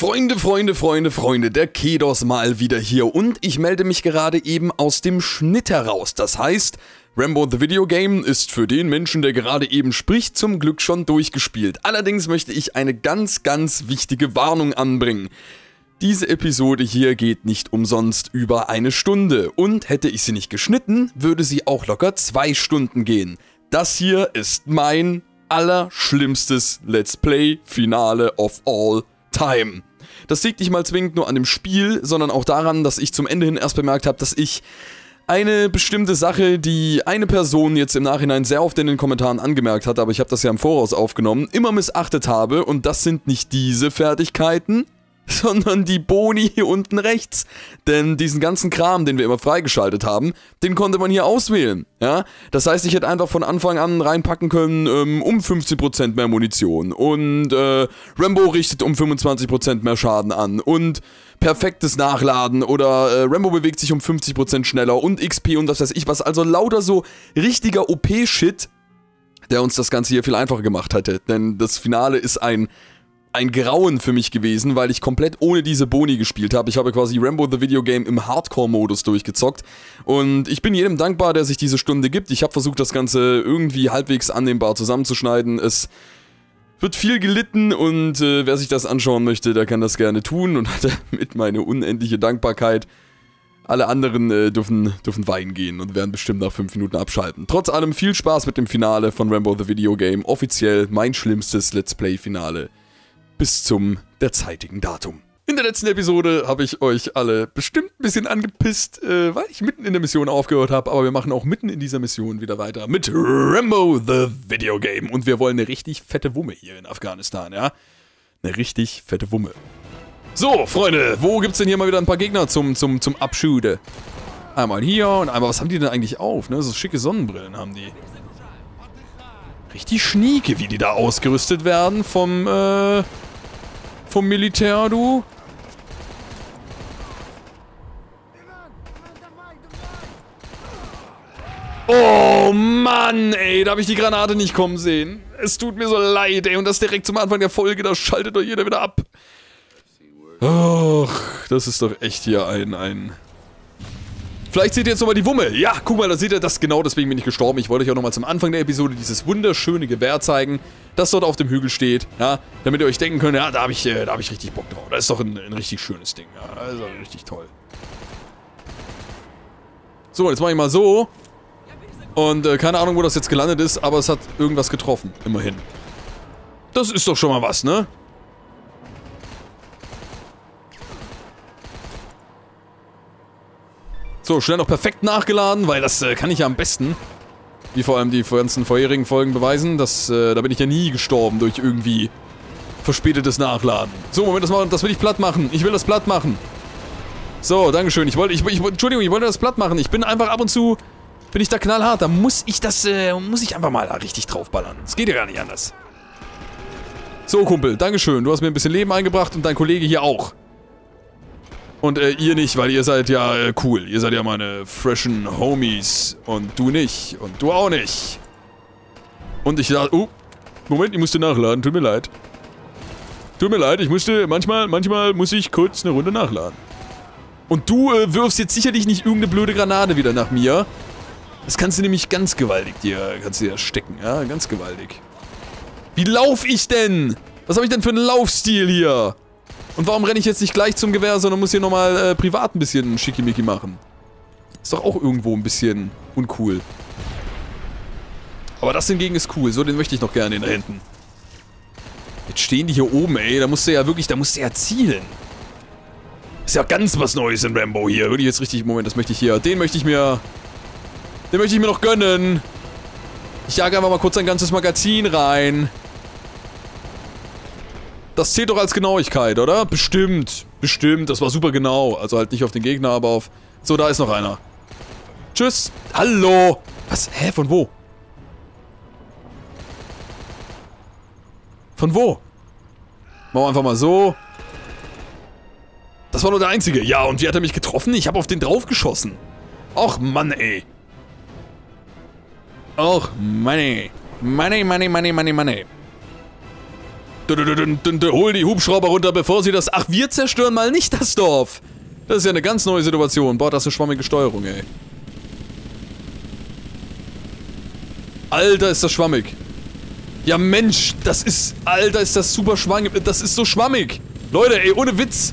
Freunde, Freunde, Freunde, Freunde, der Kedos mal wieder hier und ich melde mich gerade eben aus dem Schnitt heraus. Das heißt, Rambo the Video Game ist für den Menschen, der gerade eben spricht, zum Glück schon durchgespielt. Allerdings möchte ich eine ganz, ganz wichtige Warnung anbringen. Diese Episode hier geht nicht umsonst über eine Stunde und hätte ich sie nicht geschnitten, würde sie auch locker zwei Stunden gehen. Das hier ist mein allerschlimmstes Let's Play Finale of all time. Das liegt nicht mal zwingend nur an dem Spiel, sondern auch daran, dass ich zum Ende hin erst bemerkt habe, dass ich eine bestimmte Sache, die eine Person jetzt im Nachhinein sehr oft in den Kommentaren angemerkt hat, aber ich habe das ja im Voraus aufgenommen, immer missachtet habe. Und das sind nicht diese Fertigkeiten, sondern die Boni hier unten rechts. Denn diesen ganzen Kram, den wir immer freigeschaltet haben, den konnte man hier auswählen. Ja? Das heißt, ich hätte einfach von Anfang an reinpacken können, ähm, um 15% mehr Munition. Und äh, Rambo richtet um 25% mehr Schaden an. Und perfektes Nachladen oder äh, Rambo bewegt sich um 50% schneller und XP und das weiß ich was. Also lauter so richtiger OP-Shit, der uns das Ganze hier viel einfacher gemacht hätte. Denn das Finale ist ein ein Grauen für mich gewesen, weil ich komplett ohne diese Boni gespielt habe. Ich habe quasi Rambo the Video Game im Hardcore-Modus durchgezockt. Und ich bin jedem dankbar, der sich diese Stunde gibt. Ich habe versucht, das Ganze irgendwie halbwegs annehmbar zusammenzuschneiden. Es wird viel gelitten und äh, wer sich das anschauen möchte, der kann das gerne tun und hat damit meine unendliche Dankbarkeit. Alle anderen äh, dürfen, dürfen weinen gehen und werden bestimmt nach 5 Minuten abschalten. Trotz allem viel Spaß mit dem Finale von Rambo the Video Game. Offiziell mein schlimmstes Let's Play-Finale bis zum derzeitigen Datum. In der letzten Episode habe ich euch alle bestimmt ein bisschen angepisst, äh, weil ich mitten in der Mission aufgehört habe, aber wir machen auch mitten in dieser Mission wieder weiter mit Rambo the Video Game und wir wollen eine richtig fette Wumme hier in Afghanistan, ja? Eine richtig fette Wumme. So, Freunde, wo gibt's denn hier mal wieder ein paar Gegner zum, zum, zum Abschüde? Einmal hier und einmal, was haben die denn eigentlich auf, ne? So schicke Sonnenbrillen haben die. Richtig schnieke, wie die da ausgerüstet werden vom, äh, vom Militär, du? Oh Mann, ey, da habe ich die Granate nicht kommen sehen. Es tut mir so leid, ey, und das direkt zum Anfang der Folge, da schaltet doch jeder wieder ab. Och, das ist doch echt hier ein, ein Vielleicht seht ihr jetzt nochmal die Wumme. Ja, guck mal, da seht ihr das genau, deswegen bin ich gestorben. Ich wollte euch auch nochmal zum Anfang der Episode dieses wunderschöne Gewehr zeigen, das dort auf dem Hügel steht, ja, damit ihr euch denken könnt, ja, da habe ich, äh, hab ich richtig Bock drauf. Das ist doch ein, ein richtig schönes Ding, ja, also richtig toll. So, jetzt mache ich mal so. Und äh, keine Ahnung, wo das jetzt gelandet ist, aber es hat irgendwas getroffen, immerhin. Das ist doch schon mal was, ne? So, schnell noch perfekt nachgeladen, weil das äh, kann ich ja am besten. Wie vor allem die ganzen vorherigen Folgen beweisen. Das, äh, da bin ich ja nie gestorben durch irgendwie verspätetes Nachladen. So, Moment, das, das will ich platt machen. Ich will das platt machen. So, Dankeschön. Ich wollte, ich, ich, Entschuldigung, ich wollte das platt machen. Ich bin einfach ab und zu, bin ich da knallhart. Da muss ich das, äh, muss ich einfach mal da richtig draufballern. Das geht ja gar nicht anders. So, Kumpel, Dankeschön. Du hast mir ein bisschen Leben eingebracht und dein Kollege hier auch. Und äh, ihr nicht, weil ihr seid ja äh, cool. Ihr seid ja meine freshen Homies. Und du nicht. Und du auch nicht. Und ich dachte, oh, Moment, ich musste nachladen. Tut mir leid. Tut mir leid, ich musste, manchmal, manchmal muss ich kurz eine Runde nachladen. Und du äh, wirfst jetzt sicherlich nicht irgendeine blöde Granate wieder nach mir. Das kannst du nämlich ganz gewaltig dir, kannst du dir stecken, ja, ganz gewaltig. Wie lauf ich denn? Was habe ich denn für einen Laufstil hier? Und warum renne ich jetzt nicht gleich zum Gewehr, sondern muss hier nochmal äh, privat ein bisschen schickimicki machen? Ist doch auch irgendwo ein bisschen uncool. Aber das hingegen ist cool. So, den möchte ich noch gerne, da hinten. Jetzt stehen die hier oben, ey. Da musst du ja wirklich, da musst du ja zielen. Ist ja ganz was Neues in Rambo hier. Würde ich jetzt richtig, Moment, das möchte ich hier. Den möchte ich mir, den möchte ich mir noch gönnen. Ich jage einfach mal kurz ein ganzes Magazin rein. Das zählt doch als Genauigkeit, oder? Bestimmt. Bestimmt. Das war super genau. Also halt nicht auf den Gegner, aber auf... So, da ist noch einer. Tschüss. Hallo. Was? Hä? Von wo? Von wo? Machen wir einfach mal so. Das war nur der einzige. Ja, und wie hat er mich getroffen? Ich habe auf den draufgeschossen. Och, Mann, ey. Och, Money. Money, money, money, money, money. Hol die Hubschrauber runter, bevor sie das... Ach, wir zerstören mal nicht das Dorf. Das ist ja eine ganz neue Situation. Boah, das ist eine schwammige Steuerung, ey. Alter, ist das schwammig. Ja, Mensch, das ist... Alter, ist das super schwammig. Das ist so schwammig. Leute, ey, ohne Witz.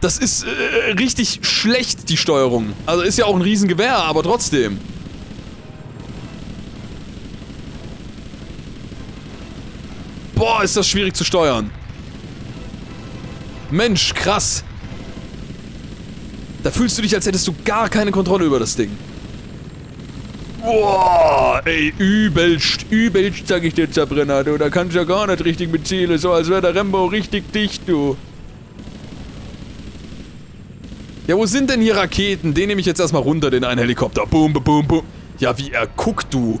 Das ist äh, richtig schlecht, die Steuerung. Also ist ja auch ein Riesengewehr, aber trotzdem. Boah, ist das schwierig zu steuern. Mensch, krass. Da fühlst du dich, als hättest du gar keine Kontrolle über das Ding. Boah, ey, übelst, übelst, sag ich dir, Zerbrenner, du. Da kannst du ja gar nicht richtig mit Ziele, so als wäre der Rembo richtig dicht, du. Ja, wo sind denn hier Raketen? Den nehme ich jetzt erstmal runter, den einen Helikopter. Boom, boom, boom. Ja, wie er guckt, du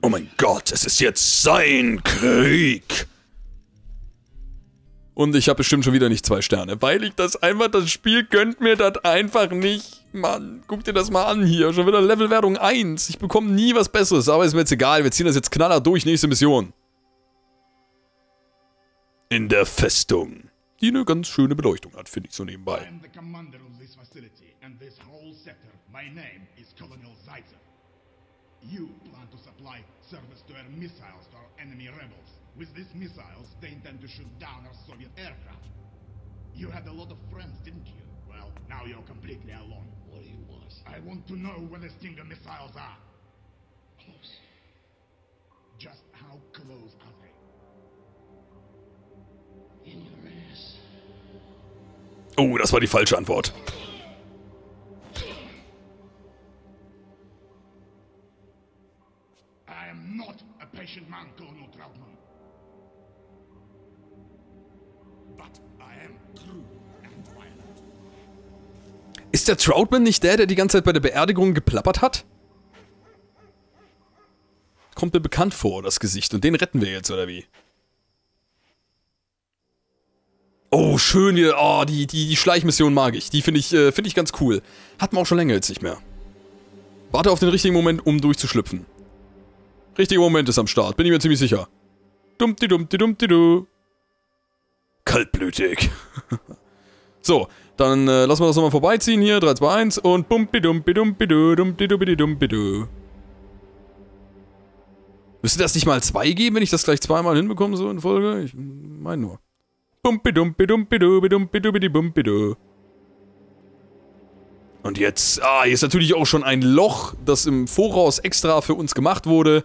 Oh mein Gott, es ist jetzt sein Krieg. Und ich habe bestimmt schon wieder nicht zwei Sterne, weil ich das einfach, das Spiel gönnt mir das einfach nicht. Mann, guck dir das mal an hier. Schon wieder Levelwertung 1. Ich bekomme nie was Besseres, aber ist mir jetzt egal. Wir ziehen das jetzt knaller durch. Nächste Mission. In der Festung. Die eine ganz schöne Beleuchtung hat, finde ich so nebenbei. I am the commander of this facility and this whole sector. My name is Colonel Zaitsev. You plan to supply service to air missiles to our enemy rebels. With these missiles, they intend to shoot down our Soviet aircraft. You had a lot of friends, didn't you? Well, now you're completely alone. What do you want? I want to know where the Stinger missiles are. Close. Just how close are they? In your ass. Oh, das war die falsche Antwort. Patient man, Colonel Troutman. But I am true and violent. Ist der Troutman nicht der, der die ganze Zeit bei der Beerdigung geplappert hat? Kommt mir bekannt vor, das Gesicht. Und den retten wir jetzt, oder wie? Oh, schön. Oh, die, die, die Schleichmission mag ich. Die finde ich, äh, find ich ganz cool. Hat man auch schon länger jetzt nicht mehr. Warte auf den richtigen Moment, um durchzuschlüpfen. Richtiger Moment ist am Start, bin ich mir ziemlich sicher. Dumpti dumpti dumpti du. Kaltblütig. so, dann äh, lassen wir das nochmal vorbeiziehen hier. 3, 2, 1 und bumpi dumpi dumpi du, dumpi dumpi dumpi du. Müsste das nicht mal 2 geben, wenn ich das gleich zweimal hinbekomme, so in Folge? Ich meine nur. Bumpi dumpi dumpi du, dumpi dumpi bumpi du. Und jetzt, ah, hier ist natürlich auch schon ein Loch, das im Voraus extra für uns gemacht wurde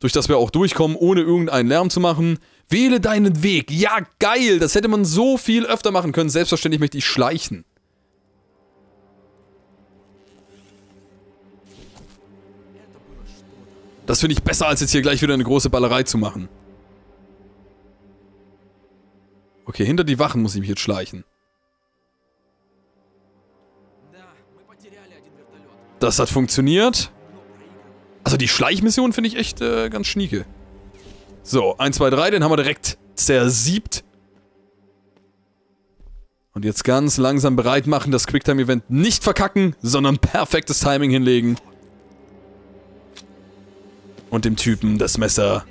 durch das wir auch durchkommen, ohne irgendeinen Lärm zu machen. Wähle deinen Weg. Ja, geil. Das hätte man so viel öfter machen können. Selbstverständlich möchte ich schleichen. Das finde ich besser, als jetzt hier gleich wieder eine große Ballerei zu machen. Okay, hinter die Wachen muss ich mich jetzt schleichen. Das hat funktioniert. Also die Schleichmission finde ich echt äh, ganz schnieke. So, 1, 2, 3, den haben wir direkt zersiebt. Und jetzt ganz langsam bereit machen, das Quicktime-Event nicht verkacken, sondern perfektes Timing hinlegen. Und dem Typen das Messer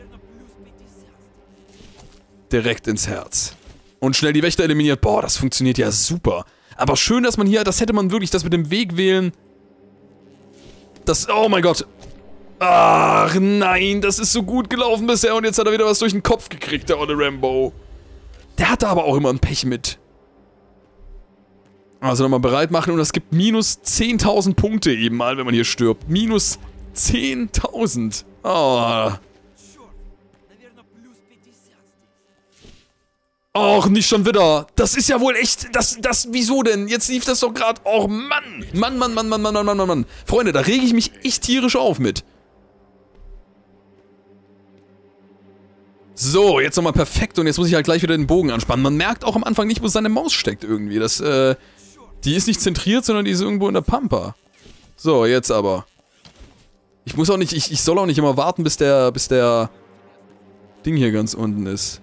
direkt ins Herz. Und schnell die Wächter eliminiert. Boah, das funktioniert ja super. Aber schön, dass man hier, das hätte man wirklich, das mit dem Weg wählen. Das, oh mein Gott. Ach nein, das ist so gut gelaufen bisher und jetzt hat er wieder was durch den Kopf gekriegt, der olle Rambo. Der hatte aber auch immer ein Pech mit. Also nochmal bereit machen und das gibt minus 10.000 Punkte eben mal, wenn man hier stirbt. Minus 10.000. Oh. Och, nicht schon wieder. Das ist ja wohl echt, das, das, wieso denn? Jetzt lief das doch gerade, oh Mann. Mann, Mann, Mann, Mann, Mann, Mann, Mann, Mann, Mann. Freunde, da rege ich mich echt tierisch auf mit. So, jetzt nochmal perfekt und jetzt muss ich halt gleich wieder den Bogen anspannen. Man merkt auch am Anfang nicht, wo seine Maus steckt irgendwie. Das, äh, die ist nicht zentriert, sondern die ist irgendwo in der Pampa. So, jetzt aber. Ich muss auch nicht, ich, ich soll auch nicht immer warten, bis der, bis der Ding hier ganz unten ist.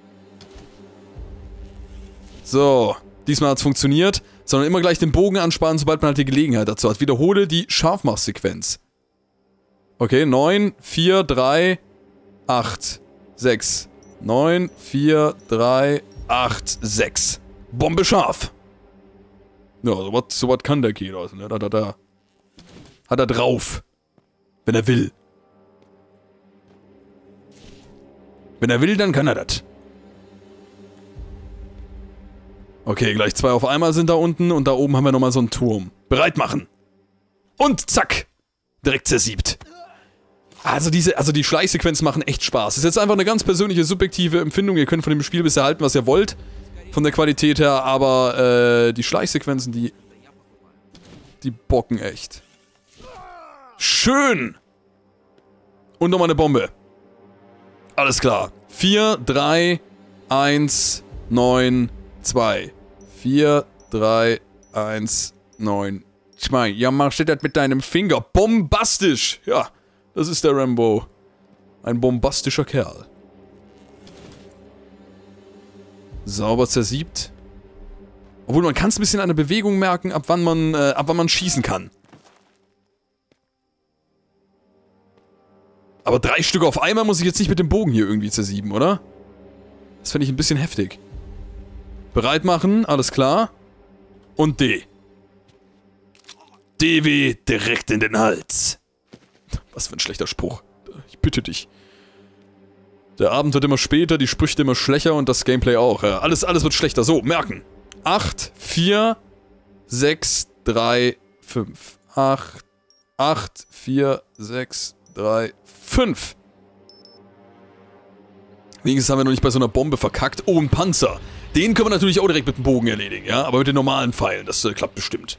So, diesmal hat es funktioniert, sondern immer gleich den Bogen anspannen, sobald man halt die Gelegenheit dazu hat. Wiederhole die Scharfmachsequenz. Okay, 9, 4, 3, 8, 6. 9, 4, 3, 8, 6. Bombe scharf. Ja, sowas so was kann der Kinos, ne? Da, da, da. Hat er drauf. Wenn er will. Wenn er will, dann kann er das. Okay, gleich zwei auf einmal sind da unten und da oben haben wir nochmal so einen Turm. Bereit machen. Und zack. Direkt zersiebt. Also diese, also die Schleichsequenzen machen echt Spaß. Das ist jetzt einfach eine ganz persönliche, subjektive Empfindung. Ihr könnt von dem Spiel bisher halten, was ihr wollt. Von der Qualität her, aber äh, die Schleichsequenzen, die... Die bocken echt. Schön! Und nochmal eine Bombe. Alles klar. 4, 3, 1, 9, 2. 4, 3, 1, 9, 2. Ja, mach steht das mit deinem Finger. Bombastisch! Ja, das ist der Rambo. Ein bombastischer Kerl. Sauber zersiebt. Obwohl, man kann es ein bisschen an der Bewegung merken, ab wann man, äh, ab wann man schießen kann. Aber drei Stück auf einmal muss ich jetzt nicht mit dem Bogen hier irgendwie zersieben, oder? Das fände ich ein bisschen heftig. Bereit machen, alles klar. Und D. DW direkt in den Hals. Was für ein schlechter Spruch. Ich bitte dich. Der Abend wird immer später, die Sprüche immer schlechter und das Gameplay auch. Alles, alles wird schlechter. So, merken. 8, 4, 6, 3, 5. 8, 8, 4, 6, 3, 5. Wenigstens haben wir noch nicht bei so einer Bombe verkackt. Oh, ein Panzer. Den können wir natürlich auch direkt mit dem Bogen erledigen, ja? Aber mit den normalen Pfeilen, das äh, klappt bestimmt.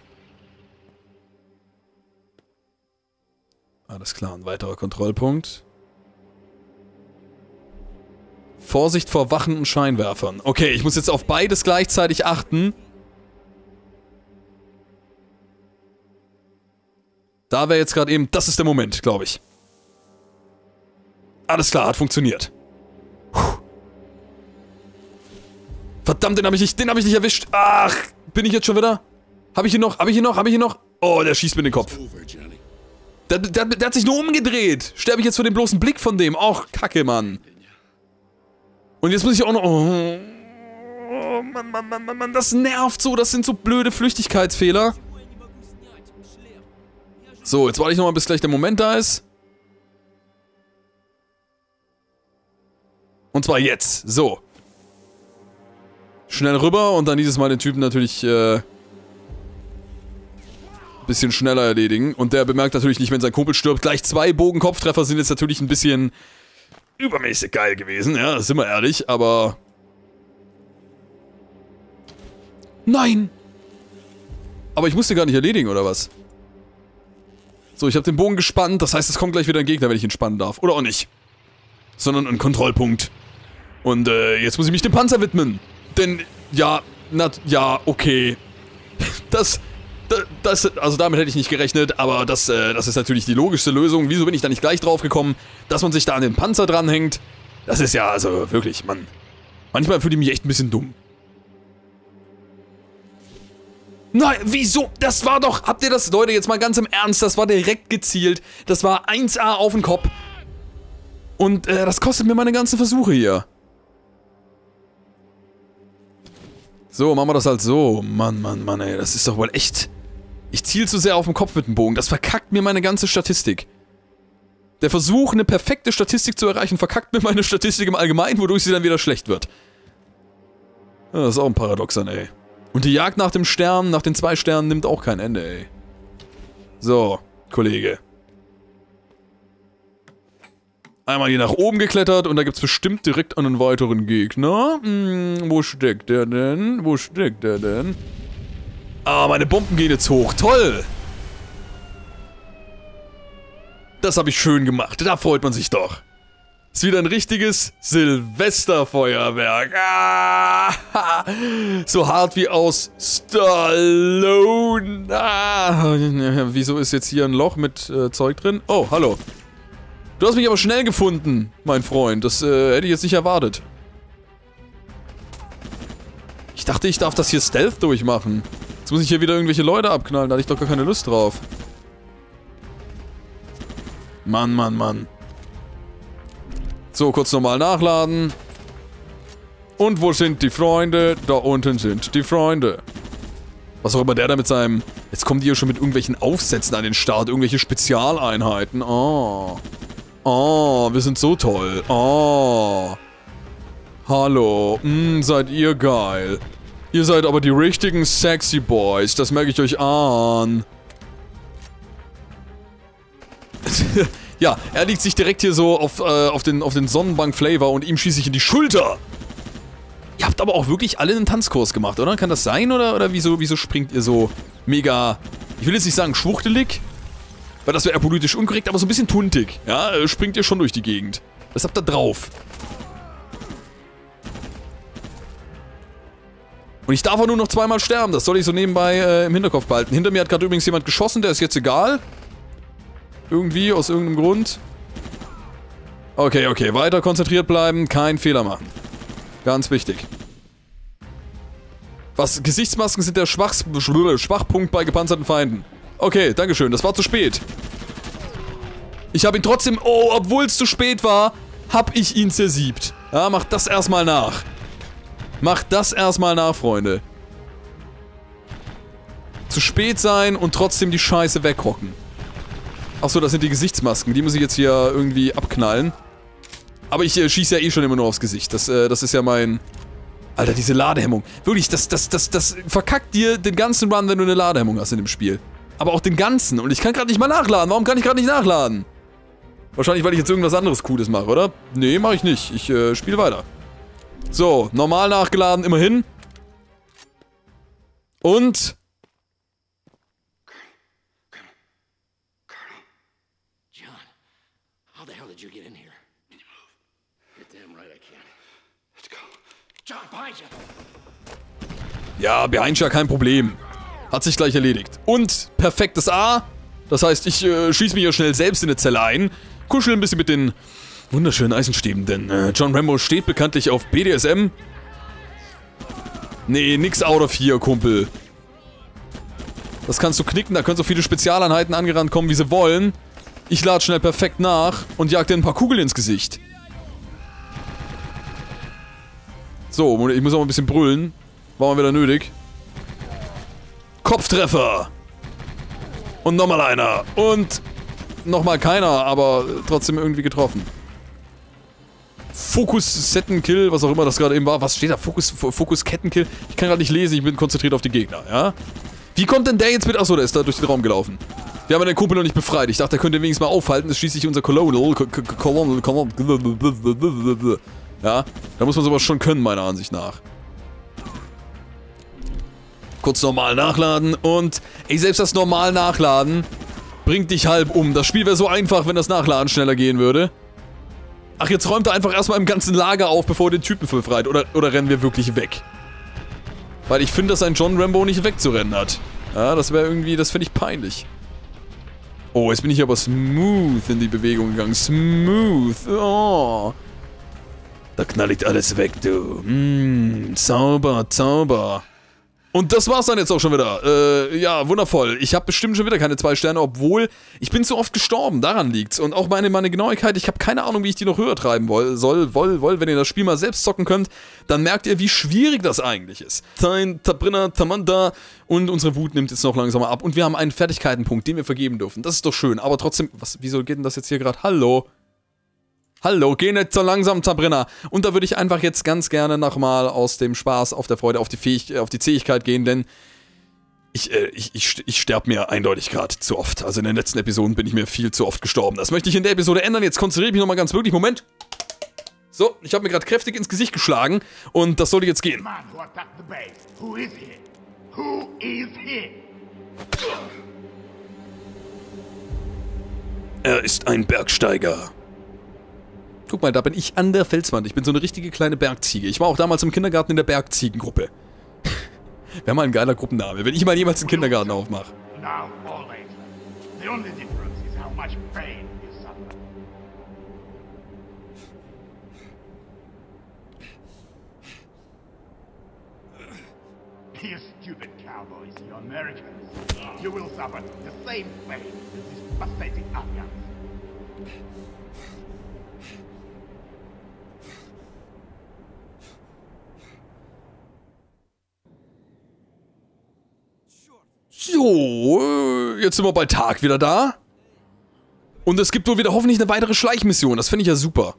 Alles klar, ein weiterer Kontrollpunkt. Vorsicht vor Wachen und Scheinwerfern. Okay, ich muss jetzt auf beides gleichzeitig achten. Da wäre jetzt gerade eben... Das ist der Moment, glaube ich. Alles klar, hat funktioniert. Puh. Verdammt, den habe ich nicht, den habe ich nicht erwischt. Ach, bin ich jetzt schon wieder? Habe ich ihn noch? Habe ich ihn noch? Habe ich ihn noch? Oh, der schießt mir den Kopf. Der, der, der, hat sich nur umgedreht. Sterbe ich jetzt vor dem bloßen Blick von dem. Och, kacke, Mann. Und jetzt muss ich auch noch... Oh, Mann, Mann, Mann, Mann, Mann, das nervt so. Das sind so blöde Flüchtigkeitsfehler. So, jetzt warte ich nochmal, bis gleich der Moment da ist. Und zwar jetzt. So. Schnell rüber und dann dieses Mal den Typen natürlich, äh... Bisschen schneller erledigen. Und der bemerkt natürlich nicht, wenn sein Kumpel stirbt. Gleich zwei Bogenkopftreffer sind jetzt natürlich ein bisschen übermäßig geil gewesen, ja, sind wir ehrlich, aber... Nein! Aber ich musste gar nicht erledigen, oder was? So, ich habe den Bogen gespannt, das heißt, es kommt gleich wieder ein Gegner, wenn ich ihn spannen darf. Oder auch nicht. Sondern ein Kontrollpunkt. Und äh, jetzt muss ich mich dem Panzer widmen. Denn, ja, na, ja, okay. Das, das, also damit hätte ich nicht gerechnet, aber das, äh, das ist natürlich die logischste Lösung. Wieso bin ich da nicht gleich drauf gekommen, dass man sich da an den Panzer dranhängt? Das ist ja, also wirklich, Mann. Manchmal fühle ich mich echt ein bisschen dumm. Nein, wieso? Das war doch, habt ihr das, Leute, jetzt mal ganz im Ernst, das war direkt gezielt. Das war 1A auf den Kopf. Und äh, das kostet mir meine ganzen Versuche hier. So, machen wir das halt so. Mann, Mann, Mann, ey, das ist doch wohl echt... Ich ziel zu sehr auf den Kopf mit dem Bogen. Das verkackt mir meine ganze Statistik. Der Versuch, eine perfekte Statistik zu erreichen, verkackt mir meine Statistik im Allgemeinen, wodurch sie dann wieder schlecht wird. Ja, das ist auch ein Paradoxon, ey. Und die Jagd nach dem Stern, nach den zwei Sternen, nimmt auch kein Ende, ey. So, Kollege. Einmal hier nach oben geklettert und da gibt's bestimmt direkt einen weiteren Gegner. Hm, wo steckt der denn? Wo steckt der denn? Ah, meine Bomben gehen jetzt hoch. Toll! Das habe ich schön gemacht. Da freut man sich doch. Ist wieder ein richtiges Silvesterfeuerwerk. Ah, so hart wie aus Stallone. Ah, wieso ist jetzt hier ein Loch mit äh, Zeug drin? Oh, hallo. Du hast mich aber schnell gefunden, mein Freund. Das äh, hätte ich jetzt nicht erwartet. Ich dachte, ich darf das hier Stealth durchmachen. Jetzt muss ich hier wieder irgendwelche Leute abknallen. Da hatte ich doch gar keine Lust drauf. Mann, Mann, Mann. So, kurz nochmal nachladen. Und wo sind die Freunde? Da unten sind die Freunde. Was auch immer der da mit seinem... Jetzt kommen die hier schon mit irgendwelchen Aufsätzen an den Start. Irgendwelche Spezialeinheiten. Oh. Oh, wir sind so toll. Oh. Hallo. Hm, seid ihr geil. Ihr seid aber die richtigen sexy Boys. Das merke ich euch an. Ja, er liegt sich direkt hier so auf, äh, auf den, auf den Sonnenbank-Flavor und ihm schieße ich in die Schulter. Ihr habt aber auch wirklich alle einen Tanzkurs gemacht, oder? Kann das sein? Oder, oder wieso, wieso springt ihr so mega, ich will jetzt nicht sagen schwuchtelig, weil das wäre politisch unkorrekt, aber so ein bisschen tuntig. Ja, äh, springt ihr schon durch die Gegend. Was habt ihr drauf? Und ich darf auch nur noch zweimal sterben, das soll ich so nebenbei äh, im Hinterkopf behalten. Hinter mir hat gerade übrigens jemand geschossen, der ist jetzt egal. Irgendwie, aus irgendeinem Grund. Okay, okay, weiter konzentriert bleiben, kein Fehler machen. Ganz wichtig. Was, Gesichtsmasken sind der Schwachs Schwachpunkt bei gepanzerten Feinden. Okay, dankeschön, das war zu spät. Ich habe ihn trotzdem, oh, obwohl es zu spät war, habe ich ihn zersiebt. Ja, macht das erstmal nach. Macht das erstmal nach, Freunde. Zu spät sein und trotzdem die Scheiße wegrocken. Achso, das sind die Gesichtsmasken. Die muss ich jetzt hier irgendwie abknallen. Aber ich äh, schieße ja eh schon immer nur aufs Gesicht. Das, äh, das ist ja mein... Alter, diese Ladehemmung. Wirklich, das, das, das, das verkackt dir den ganzen Run, wenn du eine Ladehemmung hast in dem Spiel. Aber auch den ganzen. Und ich kann gerade nicht mal nachladen. Warum kann ich gerade nicht nachladen? Wahrscheinlich, weil ich jetzt irgendwas anderes Cooles mache, oder? Nee, mache ich nicht. Ich äh, spiele weiter. So, normal nachgeladen, immerhin. Und Ja, behind ja kein Problem. Hat sich gleich erledigt. Und perfektes A. Das heißt, ich äh, schieße mich ja schnell selbst in eine Zelle ein, kuschel ein bisschen mit den wunderschönen Eisenstäben, denn äh, John Rambo steht bekanntlich auf BDSM. Nee, nix out of here, Kumpel. Das kannst du knicken, da können so viele Spezialeinheiten angerannt kommen, wie sie wollen. Ich lade schnell perfekt nach und jag dir ein paar Kugeln ins Gesicht. So, ich muss auch ein bisschen brüllen. War mal wieder nötig. Kopftreffer. Und nochmal einer. Und nochmal keiner, aber trotzdem irgendwie getroffen. Fokus Settenkill, was auch immer das gerade eben war. Was steht da? Fokus, Fokus Kettenkill. Ich kann gerade nicht lesen, ich bin konzentriert auf die Gegner, ja? Wie kommt denn der jetzt mit? Achso, der ist da durch den Raum gelaufen. Wir haben den Kumpel noch nicht befreit. Ich dachte, der könnte wenigstens mal aufhalten. Das ist schließlich unser Colonel. Colonel. Ja, da muss man sowas schon können, meiner Ansicht nach. Kurz normal nachladen und... Ey, selbst das normal nachladen bringt dich halb um. Das Spiel wäre so einfach, wenn das Nachladen schneller gehen würde. Ach, jetzt räumt er einfach erstmal im ganzen Lager auf, bevor er den Typen befreit. Oder, oder rennen wir wirklich weg? Weil ich finde, dass ein John Rambo nicht wegzurennen hat. Ja, das wäre irgendwie... Das finde ich peinlich. Oh, jetzt bin ich aber smooth in die Bewegung gegangen. Smooth. Oh. Da knallt alles weg, du. Mm, Zauber, Zauber. Und das war's dann jetzt auch schon wieder. Äh, ja, wundervoll. Ich habe bestimmt schon wieder keine zwei Sterne, obwohl ich bin zu oft gestorben. Daran liegt's. Und auch meine, meine Genauigkeit, ich habe keine Ahnung, wie ich die noch höher treiben soll, soll, woll. Wenn ihr das Spiel mal selbst zocken könnt, dann merkt ihr, wie schwierig das eigentlich ist. Tain, Tabrinna, Tamanda und unsere Wut nimmt jetzt noch langsamer ab. Und wir haben einen Fertigkeitenpunkt, den wir vergeben dürfen. Das ist doch schön. Aber trotzdem, was, wieso geht denn das jetzt hier gerade? Hallo? Hallo, geh nicht so langsam, Zabrinna. Und da würde ich einfach jetzt ganz gerne nochmal aus dem Spaß, auf der Freude, auf die, Fähig auf die Zähigkeit gehen, denn ich, äh, ich, ich, ich sterbe mir eindeutig gerade zu oft. Also in den letzten Episoden bin ich mir viel zu oft gestorben. Das möchte ich in der Episode ändern. Jetzt konzentriere ich mich nochmal ganz wirklich. Moment. So, ich habe mir gerade kräftig ins Gesicht geschlagen und das sollte jetzt gehen. Er ist ein Bergsteiger. Guck mal, da bin ich an der Felswand. Ich bin so eine richtige kleine Bergziege. Ich war auch damals im Kindergarten in der Bergziegengruppe. Wäre mal ein geiler Gruppenname, wenn ich mal jemals einen Kindergarten aufmache. You stupid cowboys, you Americans. You will suffer the same fate as this pathetic alliance. So, jetzt sind wir bei Tag wieder da. Und es gibt wohl wieder hoffentlich eine weitere Schleichmission. Das finde ich ja super.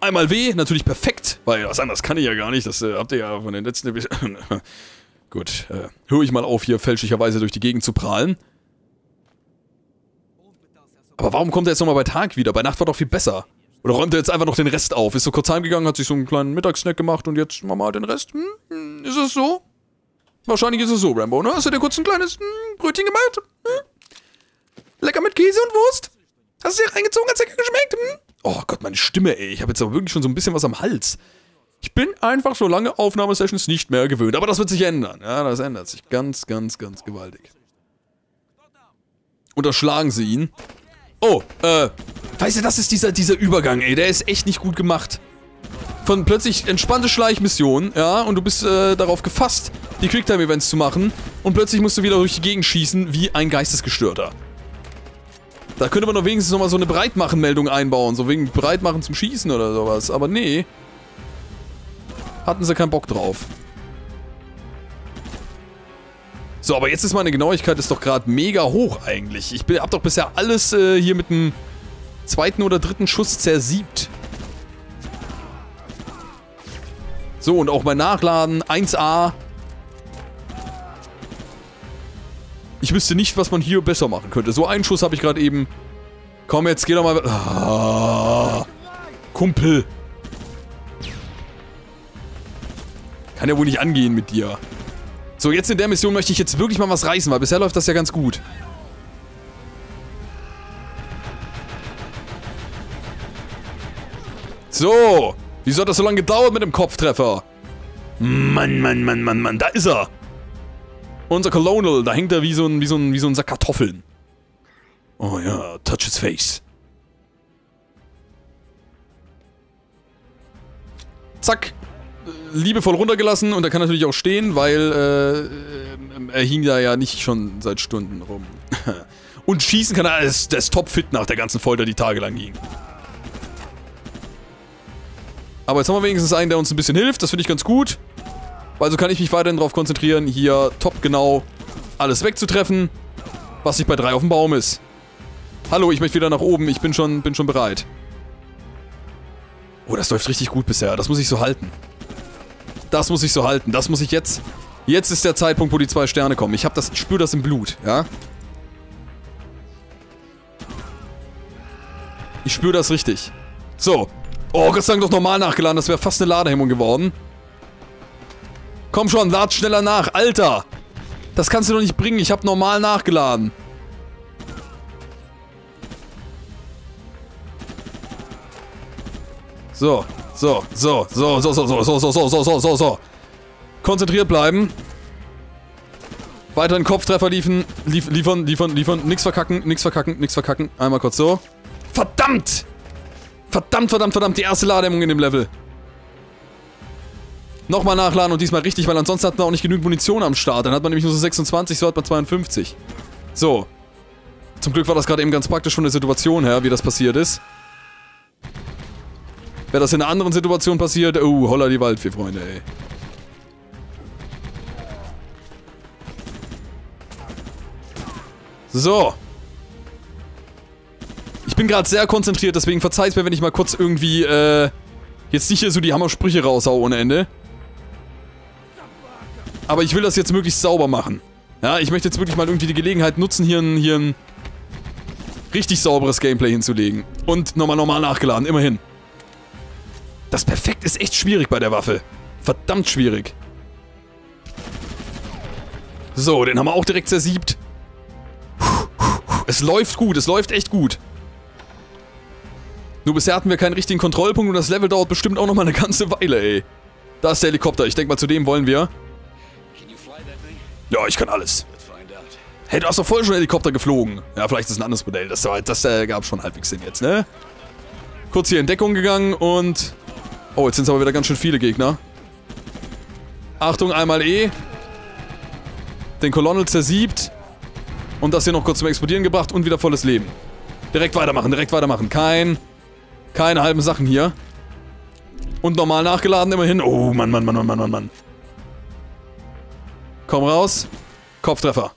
Einmal W, natürlich perfekt, weil was anderes kann ich ja gar nicht. Das äh, habt ihr ja von den letzten Episoden. Gut, äh, höre ich mal auf, hier fälschlicherweise durch die Gegend zu prahlen. Aber warum kommt er jetzt nochmal bei Tag wieder? Bei Nacht war doch viel besser. Oder räumt er jetzt einfach noch den Rest auf? Ist so kurz heimgegangen, hat sich so einen kleinen Mittagssnack gemacht und jetzt machen wir mal den Rest? Hm? hm? Ist es so? Wahrscheinlich ist es so, Rambo, ne? Hast du dir kurz ein kleines hm, Brötchen gemacht? Hm? Lecker mit Käse und Wurst? Hast du dir reingezogen, hat's lecker geschmeckt? Hm? Oh Gott, meine Stimme, ey. Ich habe jetzt aber wirklich schon so ein bisschen was am Hals. Ich bin einfach so lange Aufnahmesessions nicht mehr gewöhnt. Aber das wird sich ändern. Ja, das ändert sich ganz, ganz, ganz gewaltig. Unterschlagen sie ihn. Oh, äh, weißt du, das ist dieser, dieser Übergang, ey. Der ist echt nicht gut gemacht von plötzlich entspannte Schleichmission, ja, und du bist äh, darauf gefasst, die Quicktime-Events zu machen, und plötzlich musst du wieder durch die Gegend schießen, wie ein Geistesgestörter. Da könnte man doch wenigstens nochmal so eine Breitmachen-Meldung einbauen, so wegen Breitmachen zum Schießen oder sowas, aber nee. Hatten sie keinen Bock drauf. So, aber jetzt ist meine Genauigkeit ist doch gerade mega hoch eigentlich. Ich bin, hab doch bisher alles äh, hier mit dem zweiten oder dritten Schuss zersiebt. So, und auch bei Nachladen 1A. Ich wüsste nicht, was man hier besser machen könnte. So einen Schuss habe ich gerade eben. Komm, jetzt geh doch mal... Ah, Kumpel. Kann ja wohl nicht angehen mit dir. So, jetzt in der Mission möchte ich jetzt wirklich mal was reißen, weil bisher läuft das ja ganz gut. So. Wieso hat das so lange gedauert mit dem Kopftreffer? Mann, Mann, Mann, Mann, Mann, da ist er. Unser Colonel, da hängt er wie so ein, wie so ein, wie so ein Sack Kartoffeln. Oh ja, touch his face. Zack. Liebevoll runtergelassen und er kann natürlich auch stehen, weil äh, er hing da ja nicht schon seit Stunden rum. und schießen kann er, der ist, ist topfit nach der ganzen Folter, die tagelang ging. Aber jetzt haben wir wenigstens einen, der uns ein bisschen hilft. Das finde ich ganz gut. Also kann ich mich weiterhin darauf konzentrieren, hier top genau alles wegzutreffen, was nicht bei drei auf dem Baum ist. Hallo, ich möchte wieder nach oben. Ich bin schon, bin schon bereit. Oh, das läuft richtig gut bisher. Das muss ich so halten. Das muss ich so halten. Das muss ich jetzt... Jetzt ist der Zeitpunkt, wo die zwei Sterne kommen. Ich hab das, spüre das im Blut, ja? Ich spüre das richtig. So, Oh, Gott sei Dank doch normal nachgeladen. Das wäre fast eine Ladehemmung geworden. Komm schon, lad schneller nach. Alter! Das kannst du doch nicht bringen. Ich habe normal nachgeladen. So, so, so, so, so, so, so, so, so, so, so, so, so, so. Konzentriert bleiben. Weiterhin Kopftreffer liefern, liefern, liefern, liefern. Nix verkacken, nix verkacken, nix verkacken. Einmal kurz so. Verdammt! Verdammt, verdammt, verdammt, die erste Ladehemmung in dem Level. Nochmal nachladen und diesmal richtig, weil ansonsten hat man auch nicht genügend Munition am Start. Dann hat man nämlich nur so 26, so hat man 52. So. Zum Glück war das gerade eben ganz praktisch von der Situation her, wie das passiert ist. Wäre das in einer anderen Situation passiert, oh, holla die Waldfee, Freunde, ey. So. Ich bin gerade sehr konzentriert, deswegen verzeiht mir, wenn ich mal kurz irgendwie, äh, jetzt nicht hier so die Hammersprüche raushau ohne Ende. Aber ich will das jetzt möglichst sauber machen. Ja, ich möchte jetzt wirklich mal irgendwie die Gelegenheit nutzen, hier ein, hier ein richtig sauberes Gameplay hinzulegen. Und nochmal normal nachgeladen, immerhin. Das Perfekt ist echt schwierig bei der Waffe. Verdammt schwierig. So, den haben wir auch direkt zersiebt. Es läuft gut, es läuft echt gut. Nur bisher hatten wir keinen richtigen Kontrollpunkt und das Level dauert bestimmt auch noch mal eine ganze Weile, ey. Da ist der Helikopter. Ich denke mal, zu dem wollen wir. Ja, ich kann alles. Hey, du hast doch voll schon Helikopter geflogen. Ja, vielleicht ist es ein anderes Modell. Das, das äh, gab schon halbwegs Sinn jetzt, ne? Kurz hier in Deckung gegangen und... Oh, jetzt sind es aber wieder ganz schön viele Gegner. Achtung, einmal E. Den Colonel zersiebt. Und das hier noch kurz zum Explodieren gebracht und wieder volles Leben. Direkt weitermachen, direkt weitermachen. Kein... Keine halben Sachen hier. Und normal nachgeladen immerhin. Oh, Mann, Mann, Mann, Mann, Mann, Mann, Mann. Komm raus. Kopftreffer.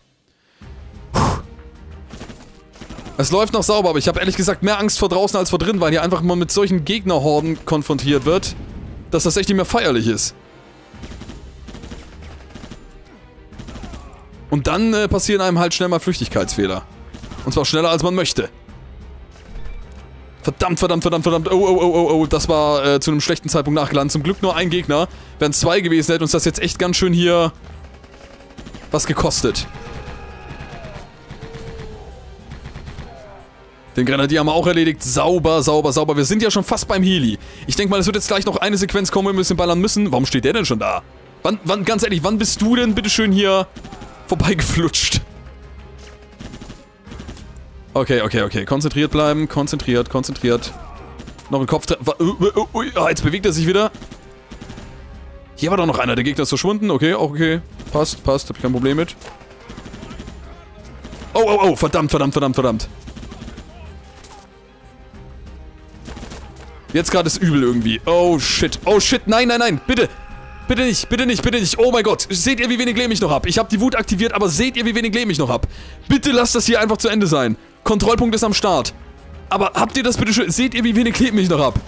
Es läuft noch sauber, aber ich habe ehrlich gesagt mehr Angst vor draußen als vor drin, weil hier einfach mal mit solchen Gegnerhorden konfrontiert wird, dass das echt nicht mehr feierlich ist. Und dann äh, passieren einem halt schnell mal Flüchtigkeitsfehler. Und zwar schneller als man möchte. Verdammt, verdammt, verdammt, verdammt. Oh, oh, oh, oh, oh. Das war äh, zu einem schlechten Zeitpunkt nachgeladen. Zum Glück nur ein Gegner. Wären zwei gewesen, hätte uns das jetzt echt ganz schön hier was gekostet. Den Grenadier haben wir auch erledigt. Sauber, sauber, sauber. Wir sind ja schon fast beim Heli. Ich denke mal, es wird jetzt gleich noch eine Sequenz kommen, wo wir ein bisschen ballern müssen. Warum steht der denn schon da? Wann, wann, ganz ehrlich, wann bist du denn bitteschön hier vorbeigeflutscht? Okay, okay, okay. Konzentriert bleiben. Konzentriert, konzentriert. Noch ein Kopf... Ah, jetzt bewegt er sich wieder. Hier war doch noch einer. Der Gegner ist verschwunden. Okay, auch okay. Passt, passt. Hab ich kein Problem mit. Oh, oh, oh. Verdammt, verdammt, verdammt, verdammt. Jetzt gerade ist übel irgendwie. Oh, shit. Oh, shit. Nein, nein, nein. Bitte. Bitte nicht, bitte nicht, bitte nicht. Oh mein Gott. Seht ihr, wie wenig Leben ich noch habe? Ich habe die Wut aktiviert, aber seht ihr, wie wenig Leben ich noch habe? Bitte lasst das hier einfach zu Ende sein. Kontrollpunkt ist am Start. Aber habt ihr das bitte schön... Seht ihr, wie wenig Leben ich noch habe?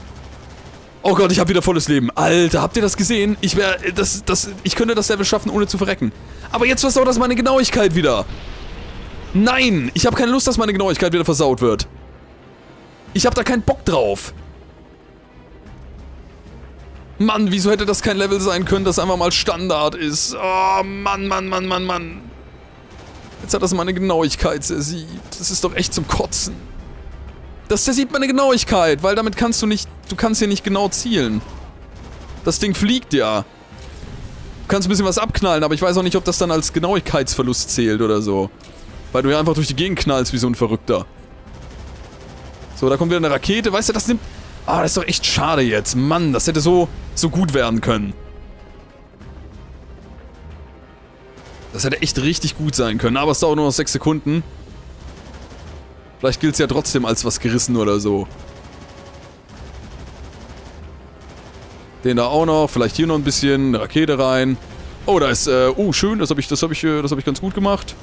Oh Gott, ich habe wieder volles Leben. Alter, habt ihr das gesehen? Ich wäre... Das, das... Ich könnte das Level schaffen, ohne zu verrecken. Aber jetzt versaut das meine Genauigkeit wieder. Nein! Ich habe keine Lust, dass meine Genauigkeit wieder versaut wird. Ich habe da keinen Bock drauf. Mann, wieso hätte das kein Level sein können, das einfach mal Standard ist? Oh, Mann, Mann, Mann, Mann, Mann. Jetzt hat das meine Genauigkeit zersiebt. Das ist doch echt zum Kotzen. Das zersiebt meine Genauigkeit, weil damit kannst du nicht... Du kannst hier nicht genau zielen. Das Ding fliegt ja. Du kannst ein bisschen was abknallen, aber ich weiß auch nicht, ob das dann als Genauigkeitsverlust zählt oder so. Weil du ja einfach durch die Gegend knallst wie so ein Verrückter. So, da kommt wieder eine Rakete. Weißt du, das nimmt... Ah, das ist doch echt schade jetzt. Mann, das hätte so, so gut werden können. Das hätte echt richtig gut sein können, aber es dauert nur noch 6 Sekunden. Vielleicht gilt es ja trotzdem als was gerissen oder so. Den da auch noch, vielleicht hier noch ein bisschen, eine Rakete rein. Oh, da ist, äh, oh, schön, das habe ich, das ich, äh, das ich ganz gut gemacht.